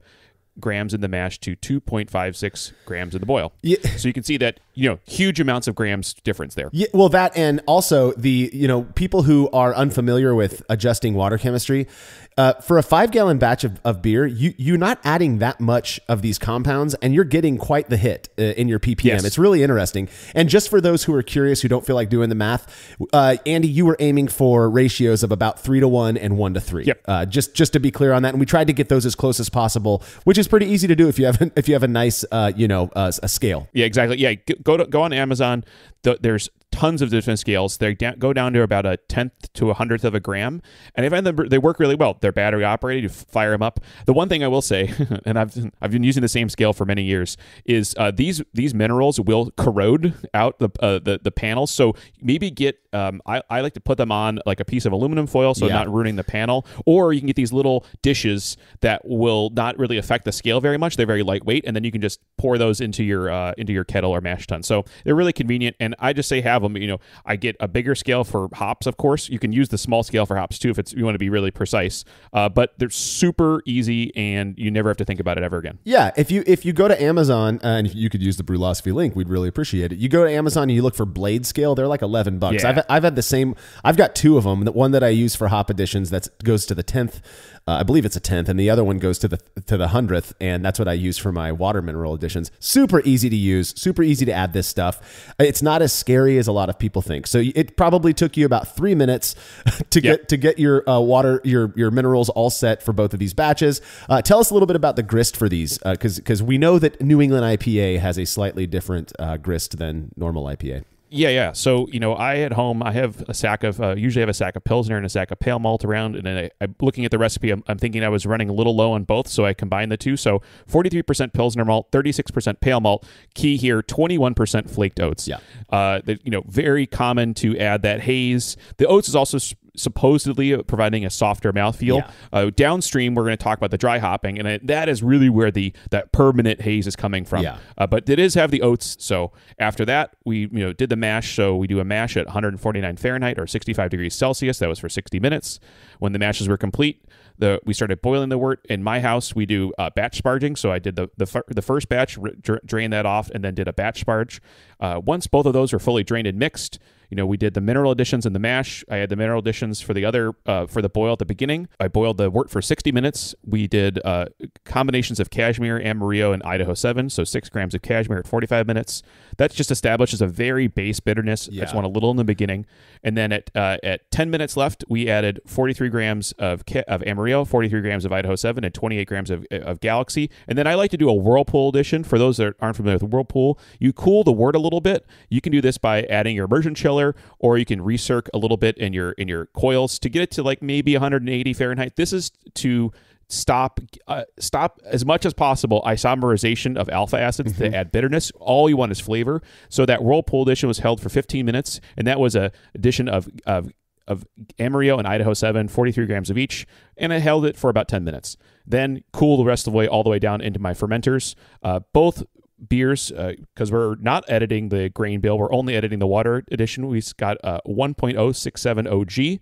grams in the mash to 2.56 grams in the boil. Yeah. So you can see that, you know, huge amounts of grams difference there. Yeah, well, that and also the you know people who are unfamiliar with adjusting water chemistry, uh, for a five gallon batch of, of beer, you you're not adding that much of these compounds, and you're getting quite the hit uh, in your ppm. Yes. It's really interesting. And just for those who are curious, who don't feel like doing the math, uh, Andy, you were aiming for ratios of about three to one and one to three. Yep. Uh, just just to be clear on that, and we tried to get those as close as possible, which is pretty easy to do if you have a, if you have a nice uh, you know uh, a scale. Yeah, exactly. Yeah, go to, go on Amazon. Th- there's tons of different scales. They da- go down to about a tenth to a hundredth of a gram, and I find them they work really well. They're battery operated. You fire them up. The one thing I will say, and I've I've been using the same scale for many years, is uh, these these minerals will corrode out the uh, the the panels. So maybe get um, I, I like to put them on like a piece of aluminum foil, so Yeah. not ruining the panel. Or you can get these little dishes that will not really affect the scale very much. They're very lightweight, and then you can just pour those into your uh, into your kettle or mash tun. So they're really convenient, and I just say have them. You know, I get a bigger scale for hops, of course. You can use the small scale for hops too if it's you want to be really precise. Uh, but they're super easy, and you never have to think about it ever again. Yeah, if you if you go to Amazon uh, and you could use the Brulosophy link, we'd really appreciate it. You go to Amazon and you look for blade scale; they're like eleven bucks. Yeah. I've I've had the same. I've got two of them. The one that I use for hop additions that goes to the tenth. Uh, I believe it's a tenth, and the other one goes to the to the hundredth, and that's what I use for my water mineral additions. Super easy to use, super easy to add this stuff. It's not as scary as a lot of people think. So it probably took you about three minutes to Yeah. get to get your uh, water your your minerals all set for both of these batches. Uh, tell us a little bit about the grist for these, because because we know that New England IPA has a slightly different uh, grist than normal IPA. Yeah, yeah. So you know, I at home I have a sack of uh, usually have a sack of pilsner and a sack of pale malt around, and then I, I'm looking at the recipe. I'm, I'm thinking I was running a little low on both, so I combined the two. So 43% pilsner malt, 36% pale malt. Key here, 21% flaked oats. Yeah. Uh, that you know, very common to add that haze. The oats is also supposedly providing a softer mouthfeel. Yeah. Uh, downstream, we're going to talk about the dry hopping, and it, that is really where the that permanent haze is coming from. Yeah. Uh, but it is have the oats. So after that, we you know did the mash. So we do a mash at 149 Fahrenheit or 65 degrees Celsius. That was for 60 minutes. When the mashes were complete, the we started boiling the wort. In my house, we do uh, batch sparging. So I did the the, the first batch, r- dra- drained that off, and then did a batch sparge. Uh, once both of those were fully drained and mixed, you know, we did the mineral additions in the mash. I had the mineral additions for the other uh, for the boil at the beginning. I boiled the wort for 60 minutes. We did uh, combinations of cashmere, Amarillo, and Idaho 7, so six grams of cashmere at 45 minutes. That just establishes a very base bitterness. I just want a little in the beginning, and then at uh, at 10 minutes left, we added 43 grams of of Amarillo, 43 grams of Idaho 7, and 28 grams of, of Galaxy. And then I like to do a Whirlpool addition. For those that aren't familiar with Whirlpool, you cool the wort a little bit. You can do this by adding your immersion chiller, or you can recirc a little bit in your in your coils to get it to like maybe 180 Fahrenheit. This is to stop uh, stop as much as possible isomerization of alpha acids to add bitterness. All you want is flavor. So that whirlpool edition was held for 15 minutes, and that was a edition of of of Amarillo and Idaho 7, 43 grams of each, and I held it for about 10 minutes. Then cool the rest of the way all the way down into my fermenters. Uh, both beers, because we're not editing the grain bill, we're only editing the water edition. We've got uh, 1.067 OG,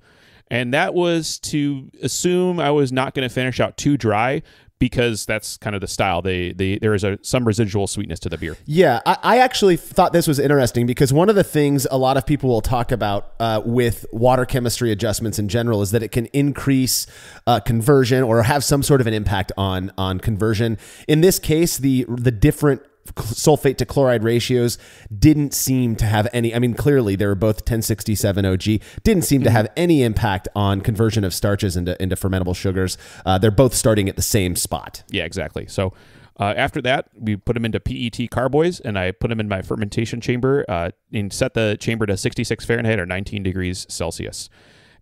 and that was to assume I was not going to finish out too dry because that's kind of the style. They, they there is a some residual sweetness to the beer. Yeah, I, I actually thought this was interesting because one of the things a lot of people will talk about uh, with water chemistry adjustments in general is that it can increase uh, conversion or have some sort of an impact on on conversion. In this case, the the different sulfate to chloride ratios didn't seem to have any. I mean, clearly they were both 1067 OG. Didn't seem to have any impact on conversion of starches into into fermentable sugars. Uh, they're both starting at the same spot. Yeah, exactly. So uh, after that, we put them into PET carboys, and I put them in my fermentation chamber uh, and set the chamber to 66 Fahrenheit or 19 degrees Celsius.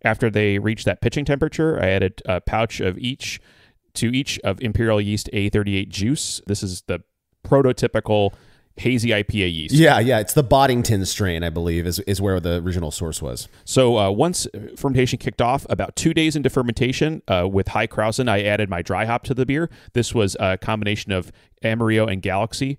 After they reached that pitching temperature, I added a pouch of each to each of Imperial Yeast A38 juice. This is the prototypical hazy IPA yeast. Yeah, yeah. It's the Boddington strain, I believe, is, is where the original source was. So uh, once fermentation kicked off, about two days into fermentation, uh, with High Krausen, I added my dry hop to the beer. This was a combination of Amarillo and Galaxy.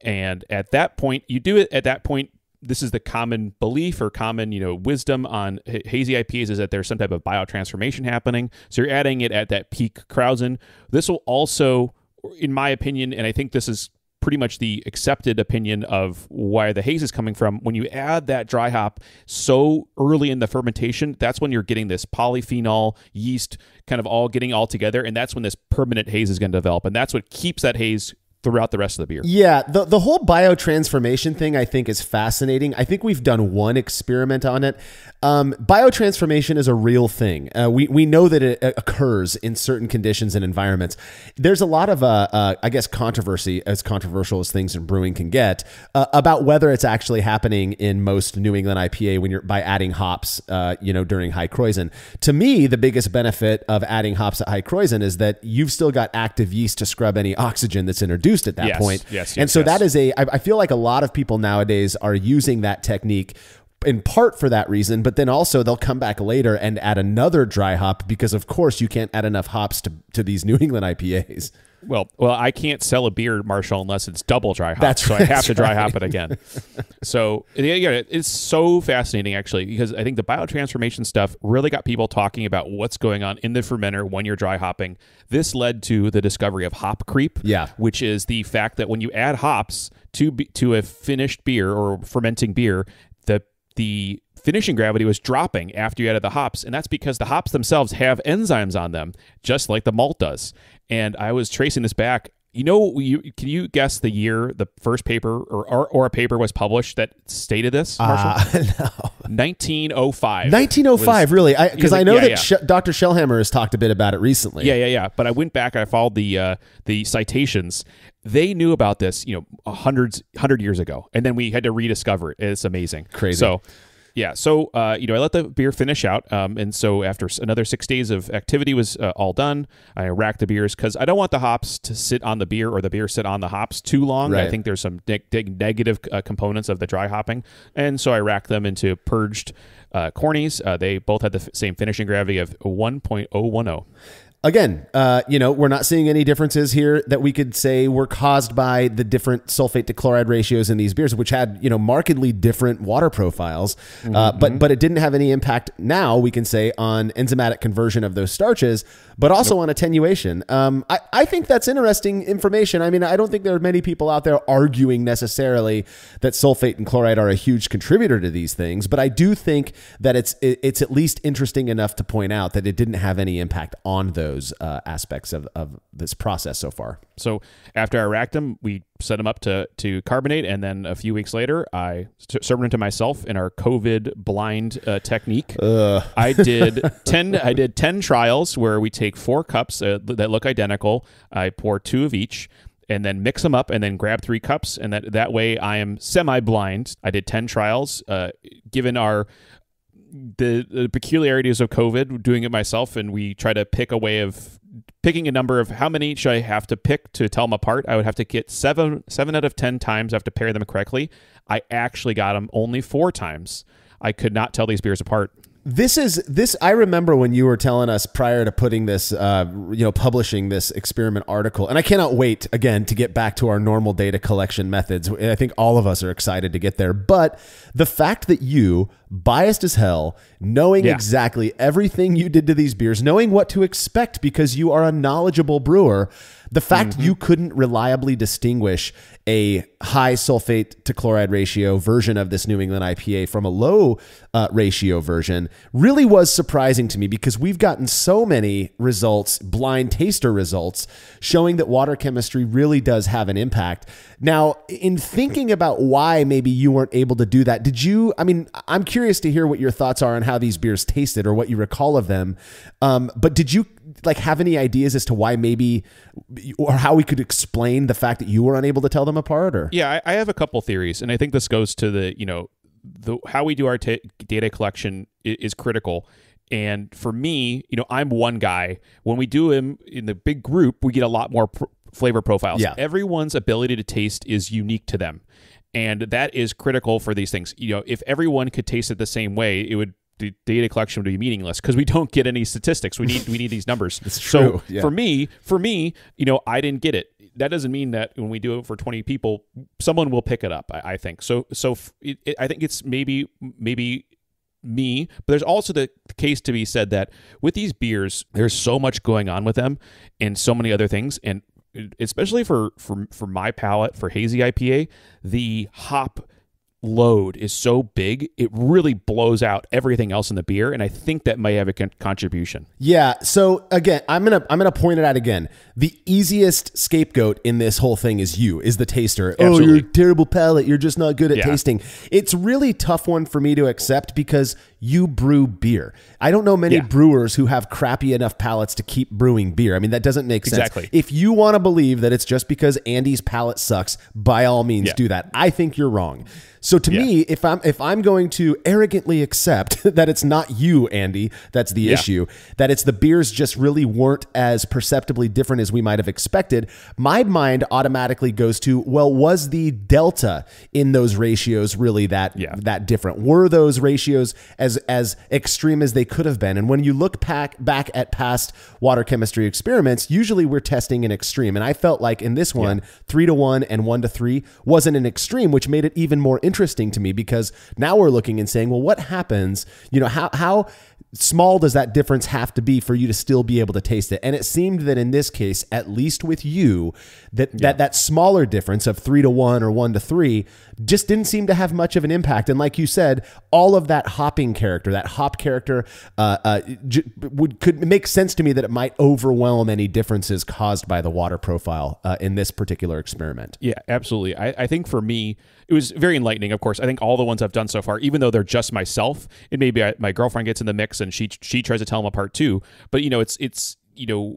And at that point, you do it at that point. This is the common belief or common, you know, wisdom on hazy IPAs is that there's some type of biotransformation happening. So you're adding it at that peak Krausen. This will also, in my opinion, and I think this is pretty much the accepted opinion of where the haze is coming from. When you add that dry hop so early in the fermentation, that's when you're getting this polyphenol yeast kind of all getting all together, and that's when this permanent haze is going to develop, and that's what keeps that haze throughout the rest of the beer. Yeah, the the whole biotransformation thing I think is fascinating. I think we've done one experiment on it. Um, biotransformation is a real thing. Uh, we we know that it occurs in certain conditions and environments. There's a lot of uh, uh, I guess controversy, as controversial as things in brewing can get, uh, about whether it's actually happening in most New England IPA when you're by adding hops, uh, you know, during high krausen. To me, the biggest benefit of adding hops at high krausen is that you've still got active yeast to scrub any oxygen that's introduced at that Yes, point. yes, and so yes. that is a. I I feel like a lot of people nowadays are using that technique in part for that reason, but then also they'll come back later and add another dry hop because of course you can't add enough hops to, to these New England IPAs. Well, well, I can't sell a beer, Marshall, unless it's double dry hop. That's so I have to dry hop it again. so yeah, it's so fascinating actually because I think the biotransformation stuff really got people talking about what's going on in the fermenter when you're dry hopping. This led to the discovery of hop creep, Yeah. which is the fact that when you add hops to be, to a finished beer or fermenting beer, the finishing gravity was dropping after you added the hops, and that's because the hops themselves have enzymes on them, just like the malt does. And I was tracing this back. You know, you, can you guess the year the first paper or, or, or a paper was published that stated this? Marshall? Uh, no. 1905. 1905, was- really? Because because I, know yeah, that yeah. Sh- Dr. Shellhammer has talked a bit about it recently. Yeah, yeah, yeah. But I went back I followed the uh, the citations. They knew about this, you know, hundreds, hundred years ago, and then we had to rediscover it. It's amazing, Crazy. So, yeah, so uh, you know, I let the beer finish out, um, and so after another six days of activity was uh, all done, I racked the beers because I don't want the hops to sit on the beer or the beer sit on the hops too long. I think there's some neg- neg- negative uh, components of the dry hopping, and so I racked them into purged uh, cornies. Uh, they both had the f- same finishing gravity of 1.010. Again, uh, you know, we're not seeing any differences here that we could say were caused by the different sulfate to chloride ratios in these beers, which had you know markedly different water profiles. Uh, but but it didn't have any impact. Now we can say on enzymatic conversion of those starches, but also on attenuation. Um, I I think that's interesting information. I mean, I don't think there are many people out there arguing necessarily that sulfate and chloride are a huge contributor to these things, but I do think that it's it- it's at least interesting enough to point out that it didn't have any impact on those uh, aspects of, of this process so far. So after I racked them, we set them up to to carbonate, and then a few weeks later, I served them to myself in our COVID blind uh, technique. I did ten. I did ten trials where we take four cups uh, that look identical. I pour two of each. And then mix them up, and then grab three cups, and that that way I am semi-blind. I did ten trials. Uh, given our the, the peculiarities of COVID, doing it myself, and we try to pick a way of picking a number of how many should I have to pick to tell them apart. I would have to get seven seven out of ten times. I have to pair them correctly. I actually got them only four times. I could not tell these beers apart. This is this. I remember when you were telling us prior to putting this, uh, you know, publishing this experiment article, and I cannot wait again to get back to our normal data collection methods. I think all of us are excited to get there. But the fact that you, biased as hell, knowing Yeah. exactly everything you did to these beers, knowing what to expect because you are a knowledgeable brewer, the fact Mm-hmm. you couldn't reliably distinguish a high sulfate to chloride ratio version of this New England IPA from a low uh, ratio version really was surprising to me because we've gotten so many results, blind taster results, showing that water chemistry really does have an impact. Now, in thinking about why maybe you weren't able to do that, did you? I mean, I'm curious to hear what your thoughts are on how these beers tasted or what you recall of them. Um, but did you like have any ideas as to why maybe or how we could explain the fact that you were unable to tell them apart or Yeah, I, I have a couple theories, and I think this goes to the you know the how we do our ta data collection is, is critical. And for me, you know, I'm one guy. When we do them in the big group, we get a lot more pr- flavor profiles. Yeah. Everyone's ability to taste is unique to them. And that is critical for these things. You know, if everyone could taste it the same way, it would the data collection would be meaningless because we don't get any statistics. We need we need these numbers. So yeah. for me, for me, you know, I didn't get it. That doesn't mean that when we do it for twenty people, someone will pick it up. I, I think so. So f- it, it, I think it's maybe maybe me, but there's also the case to be said that with these beers, there's so much going on with them and so many other things, and especially for for for my palate for hazy IPA, the hop load is so big it really blows out everything else in the beer and i think that may have a con- contribution Yeah. So again, I'm gonna I'm gonna point it out again. The easiest scapegoat in this whole thing is you, is the taster. Oh, you're a terrible palate. You're just not good at Yeah. tasting. It's really tough one for me to accept because you brew beer. I don't know many Yeah. brewers who have crappy enough palates to keep brewing beer. I mean, that doesn't make sense. Exactly. If you want to believe that it's just because Andy's palate sucks, by all means Yeah. do that. I think you're wrong. So to Yeah. me, if I'm if I'm going to arrogantly accept that it's not you, Andy, that's the Yeah. issue, that it's the beers just really weren't as perceptibly different as we might have expected, my mind automatically goes to, well, was the delta in those ratios really that Yeah. that different? Were those ratios as as extreme as they could have been? And when you look back back at past water chemistry experiments, usually we're testing an extreme. And I felt like in this one, three to one and one to three wasn't an extreme, which made it even more interesting to me because now we're looking and saying, well, what happens? You know, how how small does that difference have to be for you to still be able to taste it? And it seemed that in this case, at least with you, that that that smaller difference of three to one or one to three just didn't seem to have much of an impact. And like you said, all of that hopping character, that hop character, uh, uh, j- would could make sense to me that it might overwhelm any differences caused by the water profile uh, in this particular experiment. Yeah, absolutely. I, I think for me, it was very enlightening. Of course, I think all the ones I've done so far, even though they're just myself, and maybe I, my girlfriend gets in the mix and she she tries to tell them apart too. But you know, it's it's you know,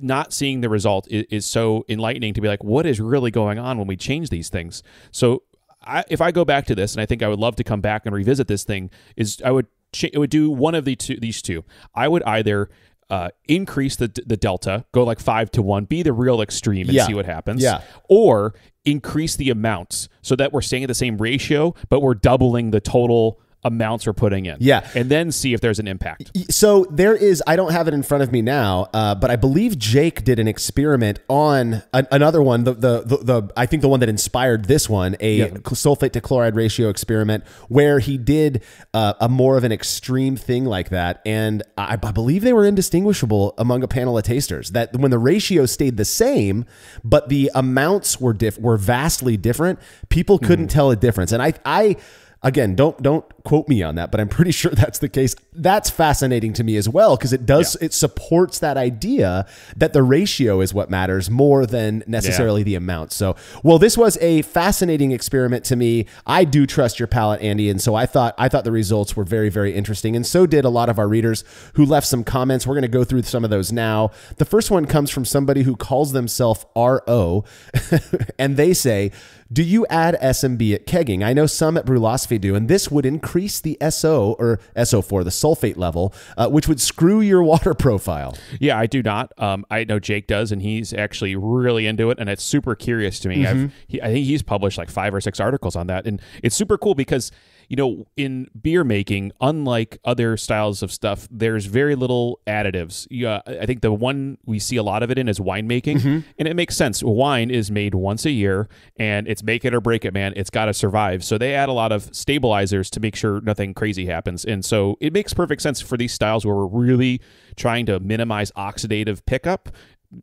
not seeing the result is, is so enlightening to be like, what is really going on when we change these things? So, I, if I go back to this, and I think I would love to come back and revisit this thing, is I would it would do one of the two these two. I would either uh, increase the the delta, go like five to one, be the real extreme, and Yeah. see what happens Yeah. or increase the amounts so that we're staying at the same ratio, but we're doubling the total amounts we're putting in. Yeah. And then see if there's an impact. So there is, I don't have it in front of me now, uh, but I believe Jake did an experiment on an, another one. The, the the the I think the one that inspired this one, a sulfate to chloride ratio experiment, where he did uh, a more of an extreme thing like that, and I, I believe they were indistinguishable among a panel of tasters. That when the ratio stayed the same, but the amounts were diff- were vastly different, people couldn't tell a difference, and I I again don't don't quote me on that but i'm pretty sure that's the case. That's fascinating to me as well because it does it supports that idea that the ratio is what matters more than necessarily the amount. So well this was a fascinating experiment to me. I do trust your palate andy and so i thought i thought the results were very very interesting and so did a lot of our readers who left some comments. We're going to go through some of those now. The first one comes from somebody who calls themselves ro and they say do you add SMB at kegging? I know some at Do, and this would increase the SO or SO4, the sulfate level, uh, which would screw your water profile. Yeah, I do not. Um, I know Jake does, and he's actually really into it, and it's super curious to me. I've, he, I think he's published like five or six articles on that, and it's super cool because you know in beer making, unlike other styles of stuff, there's very little additives. Yeah, uh, I think the one we see a lot of it in is winemaking, mm-hmm. and it makes sense. Wine is made once a year, and it's make it or break it, man. It's got to survive. So they add a lot of stabilizers to make sure nothing crazy happens, and so it makes perfect sense for these styles where we're really trying to minimize oxidative pickup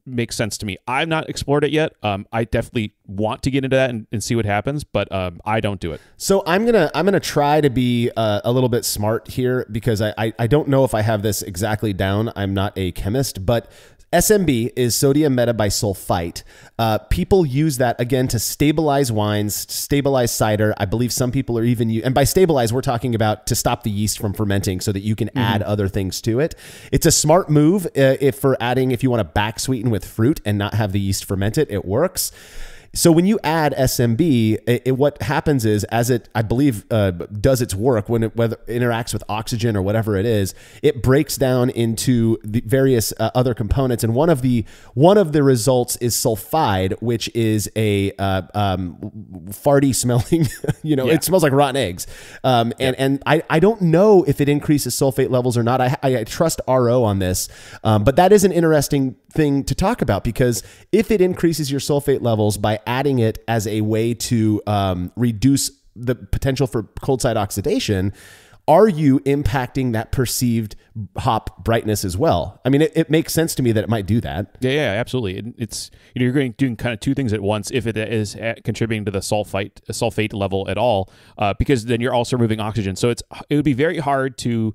makes sense to me. I've not explored it yet. Um, I definitely want to get into that and, and see what happens, but um, I don't do it. So I'm gonna I'm gonna try to be uh, a little bit smart here because I, I I don't know if I have this exactly down. I'm not a chemist, but SMB is sodium metabisulfite. Uh, people use that again to stabilize wines, stabilize cider. I believe some people are even and by stabilize we're talking about to stop the yeast from fermenting so that you can add other things to it. It's a smart move uh, if for adding if you want to back sweeten with fruit and not have the yeast ferment it. It works So when you add SMB, it, it- what happens is, as it, I believe, uh, does its work when it whether interacts with oxygen or whatever it is, it breaks down into the various uh, other components, and one of the one of the results is sulfide, which is a uh, um, farty smelling. you know, Yeah. it smells like rotten eggs. Um, and and I, I don't know if it increases sulfate levels or not. I, I, I trust RO on this, um, but that is an interesting thing to talk about because if it increases your sulfate levels by adding it as a way to um, reduce the potential for cold side oxidation. Are you impacting that perceived hop brightness as well? I mean, it, it makes sense to me that it might do that. Yeah, yeah, absolutely. It- It's you know you're going doing kind of two things at once. If it is contributing to the sulfite sulfate level at all, uh, because then you're also removing oxygen. So it's it would be very hard to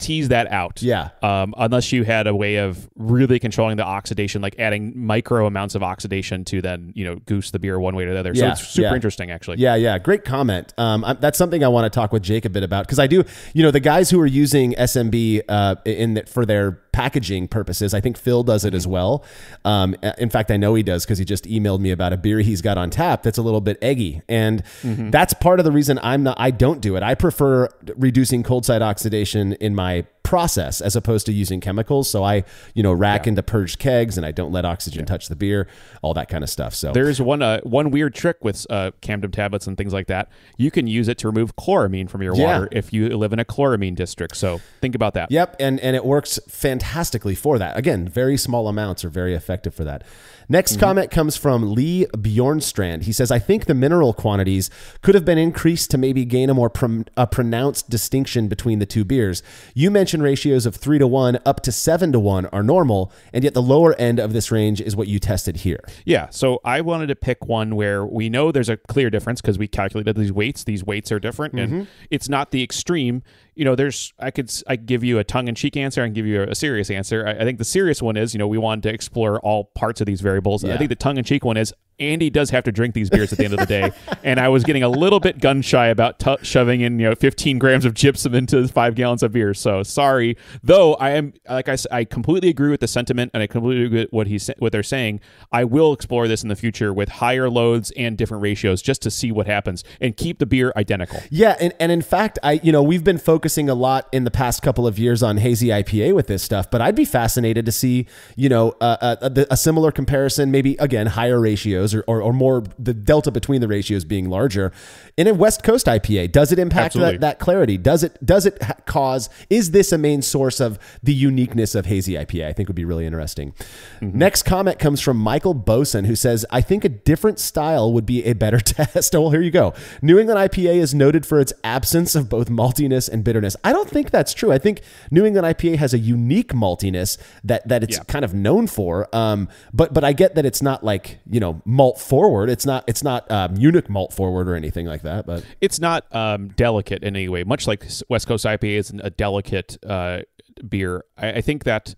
tease that out. Yeah. Um, unless you had a way of really controlling the oxidation, like adding micro amounts of oxidation to then you know goose the beer one way or the other. So Yeah, it's super yeah. interesting actually. Yeah, yeah, great comment. Um, I, that's something I want to talk with Jake a bit about because I do, you know, the guys who are using SMB uh, in the, for their packaging purposes. I think Phil does it as well. Um, in fact, I know he does because he just emailed me about a beer he's got on tap that's a little bit eggy, and that's part of the reason I'm not. I don't do it. I prefer reducing cold side oxidation in my process as opposed to using chemicals. So I, you know, rack into purged kegs and I don't let oxygen touch the beer, all that kind of stuff. So There's one uh, one weird trick with uh, Campden tablets and things like that. You can use it to remove chloramine from your Yeah. water if you live in a chloramine district. So think about that. Yep, and and it works fantastically for that. Again, very small amounts are very effective for that. Next Mm-hmm. comment comes from Lee Bjornstrand. He says, "I think the mineral quantities could have been increased to maybe gain a more prom- a pronounced distinction between the two beers. You mentioned ratios of three to one up to seven to one are normal, and yet the lower end of this range is what you tested here. Yeah, so I wanted to pick one where we know there's a clear difference because we calculated these weights. These weights are different, Mm-hmm. and it's not the extreme. You know, there's I could I could give you a tongue in cheek answer. I can give you a, serious answer. I, I think the serious one is you know we wanted to explore all parts of these variables. Yeah. I think the tongue in cheek one is Andy does have to drink these beers at the end of the day, and I was getting a little bit gun shy about t- shoving in you know 15 grams of gypsum into five gallons of beer. So sorry, though I am like I I completely agree with the sentiment, and I completely agree with what he's what they're saying. I will explore this in the future with higher loads and different ratios just to see what happens and keep the beer identical. Yeah, and, and in fact, I you know we've been focusing a lot in the past couple of years on hazy IPA with this stuff, but I'd be fascinated to see you know uh, a, a, a similar comparison, maybe again higher ratios or, or, or more the delta between the ratios being larger in a West Coast IPA. Does it impact Absolutely. that, that clarity? Does it does it cause? Is this a main source of the uniqueness of hazy IPA? I think would be really interesting. Next comment comes from Michael Boson, who says, "I think a different style would be a better test." Oh, well, here you go. New England IPA is noted for its absence of both maltiness and bitterness. I don't think that's true. I think New England IPA has a unique maltiness that that it's Yeah. kind of known for. Um, but but I get that it's not like you know malt forward. It's not it's not um, Munich malt forward or anything like that. But It's not um, delicate in any way, much like West Coast IPA is a delicate uh, beer. I, I think that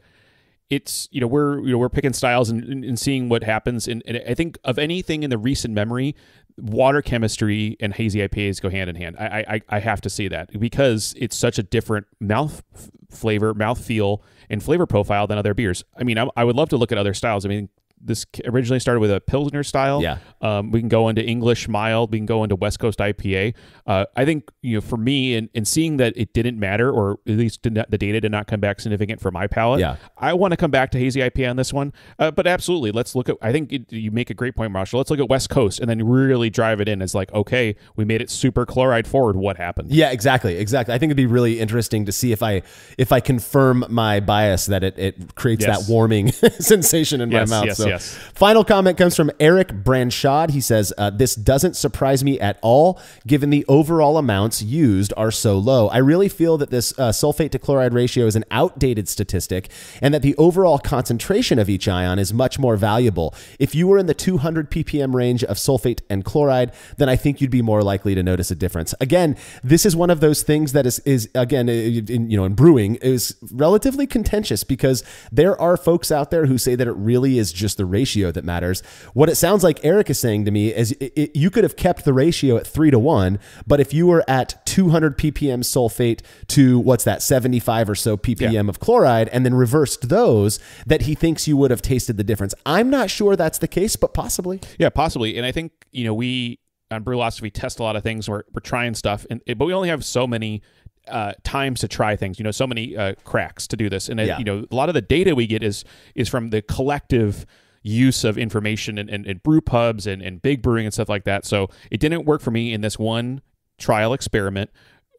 it's you know we're you know we're picking styles and, and seeing what happens. And, and I think of anything in the recent memory, water chemistry and hazy IPAs go hand in hand. I I, I have to say that because it's such a different mouth flavor, mouth feel, and flavor profile than other beers. I mean, I, I would love to look at other styles. I mean. This originally started with a Pilsner style. Yeah. Um, we can go into English mild. We can go into West Coast IPA. Uh, I think you know for me, and, and seeing that it didn't matter, or at least did not, the data did not come back significant for my palate. Yeah. I want to come back to hazy IPA on this one. Uh, but absolutely, let's look at. I think it, you make a great point, Marshall. Let's look at West Coast and then really drive it in as like, okay, we made it super chloride forward. What happened? Yeah, exactly, exactly. I think it'd be really interesting to see if I if I confirm my bias that it, it creates Yes. that warming sensation in Yes, my mouth. yes, so, yes. final comment comes from Eric Branchard. He says, uh, "This doesn't surprise me at all, given the overall amounts used are so low. I really feel that this uh, sulfate to chloride ratio is an outdated statistic, and that the overall concentration of each ion is much more valuable. If you were in the 200 ppm range of sulfate and chloride, then I think you'd be more likely to notice a difference. Again, this is one of those things that is is again in, you know in brewing is relatively contentious because there are folks out there who say that it really is just the the ratio that matters. What it sounds like Eric is saying to me is it, it, you could have kept the ratio at three to one, but if you were at 200 ppm sulfate to what's that 75 or so ppm Yeah. of chloride, and then reversed those, that he thinks you would have tasted the difference. I'm not sure that's the case, but possibly. Yeah, possibly. And I think you know we on Brülosophy test a lot of things. We're we're trying stuff, and but we only have so many uh, times to try things. You know, so many uh, cracks to do this, and uh, Yeah. you know, a lot of the data we get is is from the collective use of information and, and, and brew pubs and, and big brewing and stuff like that. So it didn't work for me in this one trial experiment.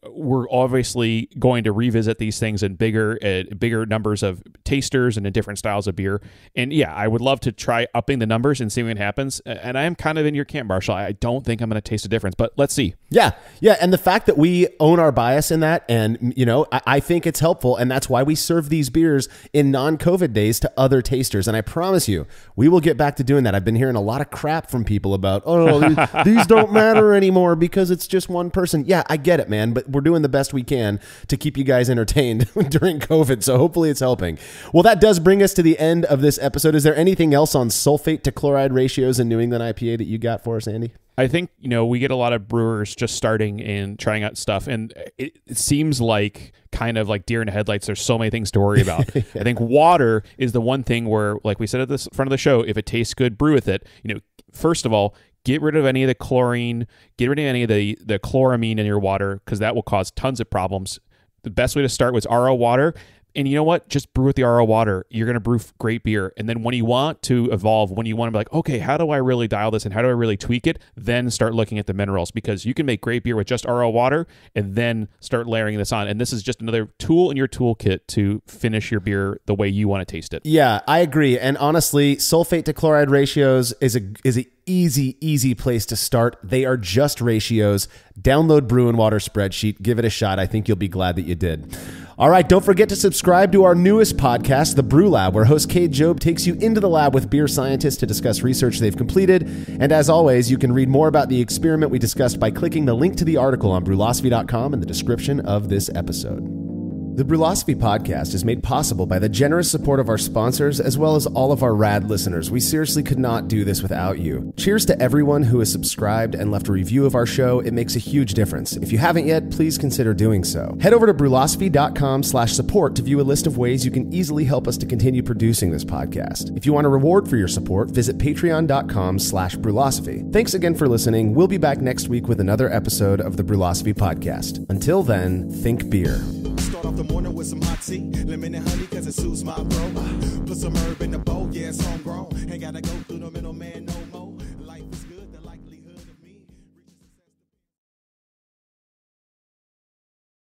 We're obviously going to revisit these things in bigger, uh, bigger numbers of tasters and in different styles of beer. And yeah, I would love to try upping the numbers and seeing what happens. And I am kind of in your camp, Marshall. I don't think I'm going to taste a difference, but let's see. Yeah, yeah, and the fact that we own our bias in that, and you know, I, I think it's helpful, and that's why we serve these beers in non-COVID days to other tasters. And I promise you, we will get back to doing that. I've been hearing a lot of crap from people about, oh, these don't matter anymore because it's just one person. Yeah, I get it, man, but we're doing the best we can to keep you guys entertained during COVID. So hopefully, it's helping. Well, that does bring us to the end of this episode. Is there anything else on sulfate to chloride ratios in New England IPA that you got for us, Andy? I think you know we get a lot of brewers just starting and trying out stuff, and it, it seems like kind of like deer in the headlights. There's so many things to worry about. I think water is the one thing where, like we said at the front of the show, if it tastes good, brew with it. You know, first of all, get rid of any of the chlorine, get rid of any of the the chloramine in your water because that will cause tons of problems. The best way to start was RO water. And you know what? Just brew with the RO water. You're going to brew great beer. And then when you want to evolve, when you want to be like, okay, how do I really dial this and how do I really tweak it? Then start looking at the minerals because you can make great beer with just RO water and then start layering this on. And this is just another tool in your toolkit to finish your beer the way you want to taste it. Yeah, I agree. And honestly, sulfate to chloride ratios is a is a easy easy place to start. They are just ratios. Download Bru'n Water spreadsheet. Give it a shot. I think you'll be glad that you did. All right, don't forget to subscribe to our newest podcast, The Brew Lab, where host Cade Job takes you into the lab with beer scientists to discuss research they've completed. And as always, you can read more about the experiment we discussed by clicking the link to the article on brulosophy.com in the description of this episode. The Brülosophy podcast is made possible by the generous support of our sponsors as well as all of our rad listeners. We seriously could not do this without you. Cheers to everyone who has subscribed and left a review of our show. It makes a huge difference. If you haven't yet, please consider doing so. Head over to brulosophy.com slash support to view a list of ways you can easily help us to continue producing this podcast. If you want a reward for your support, visit patreon.com slash brulosophy. Thanks again for listening. We'll be back next week with another episode of the Brülosophy podcast. Until then, think beer. Start off the morning with some hot tea, lemon and honey, cause it suits my bro. Put some herb in the bowl, yeah, it's homegrown. Ain't gotta go through the middleman, no.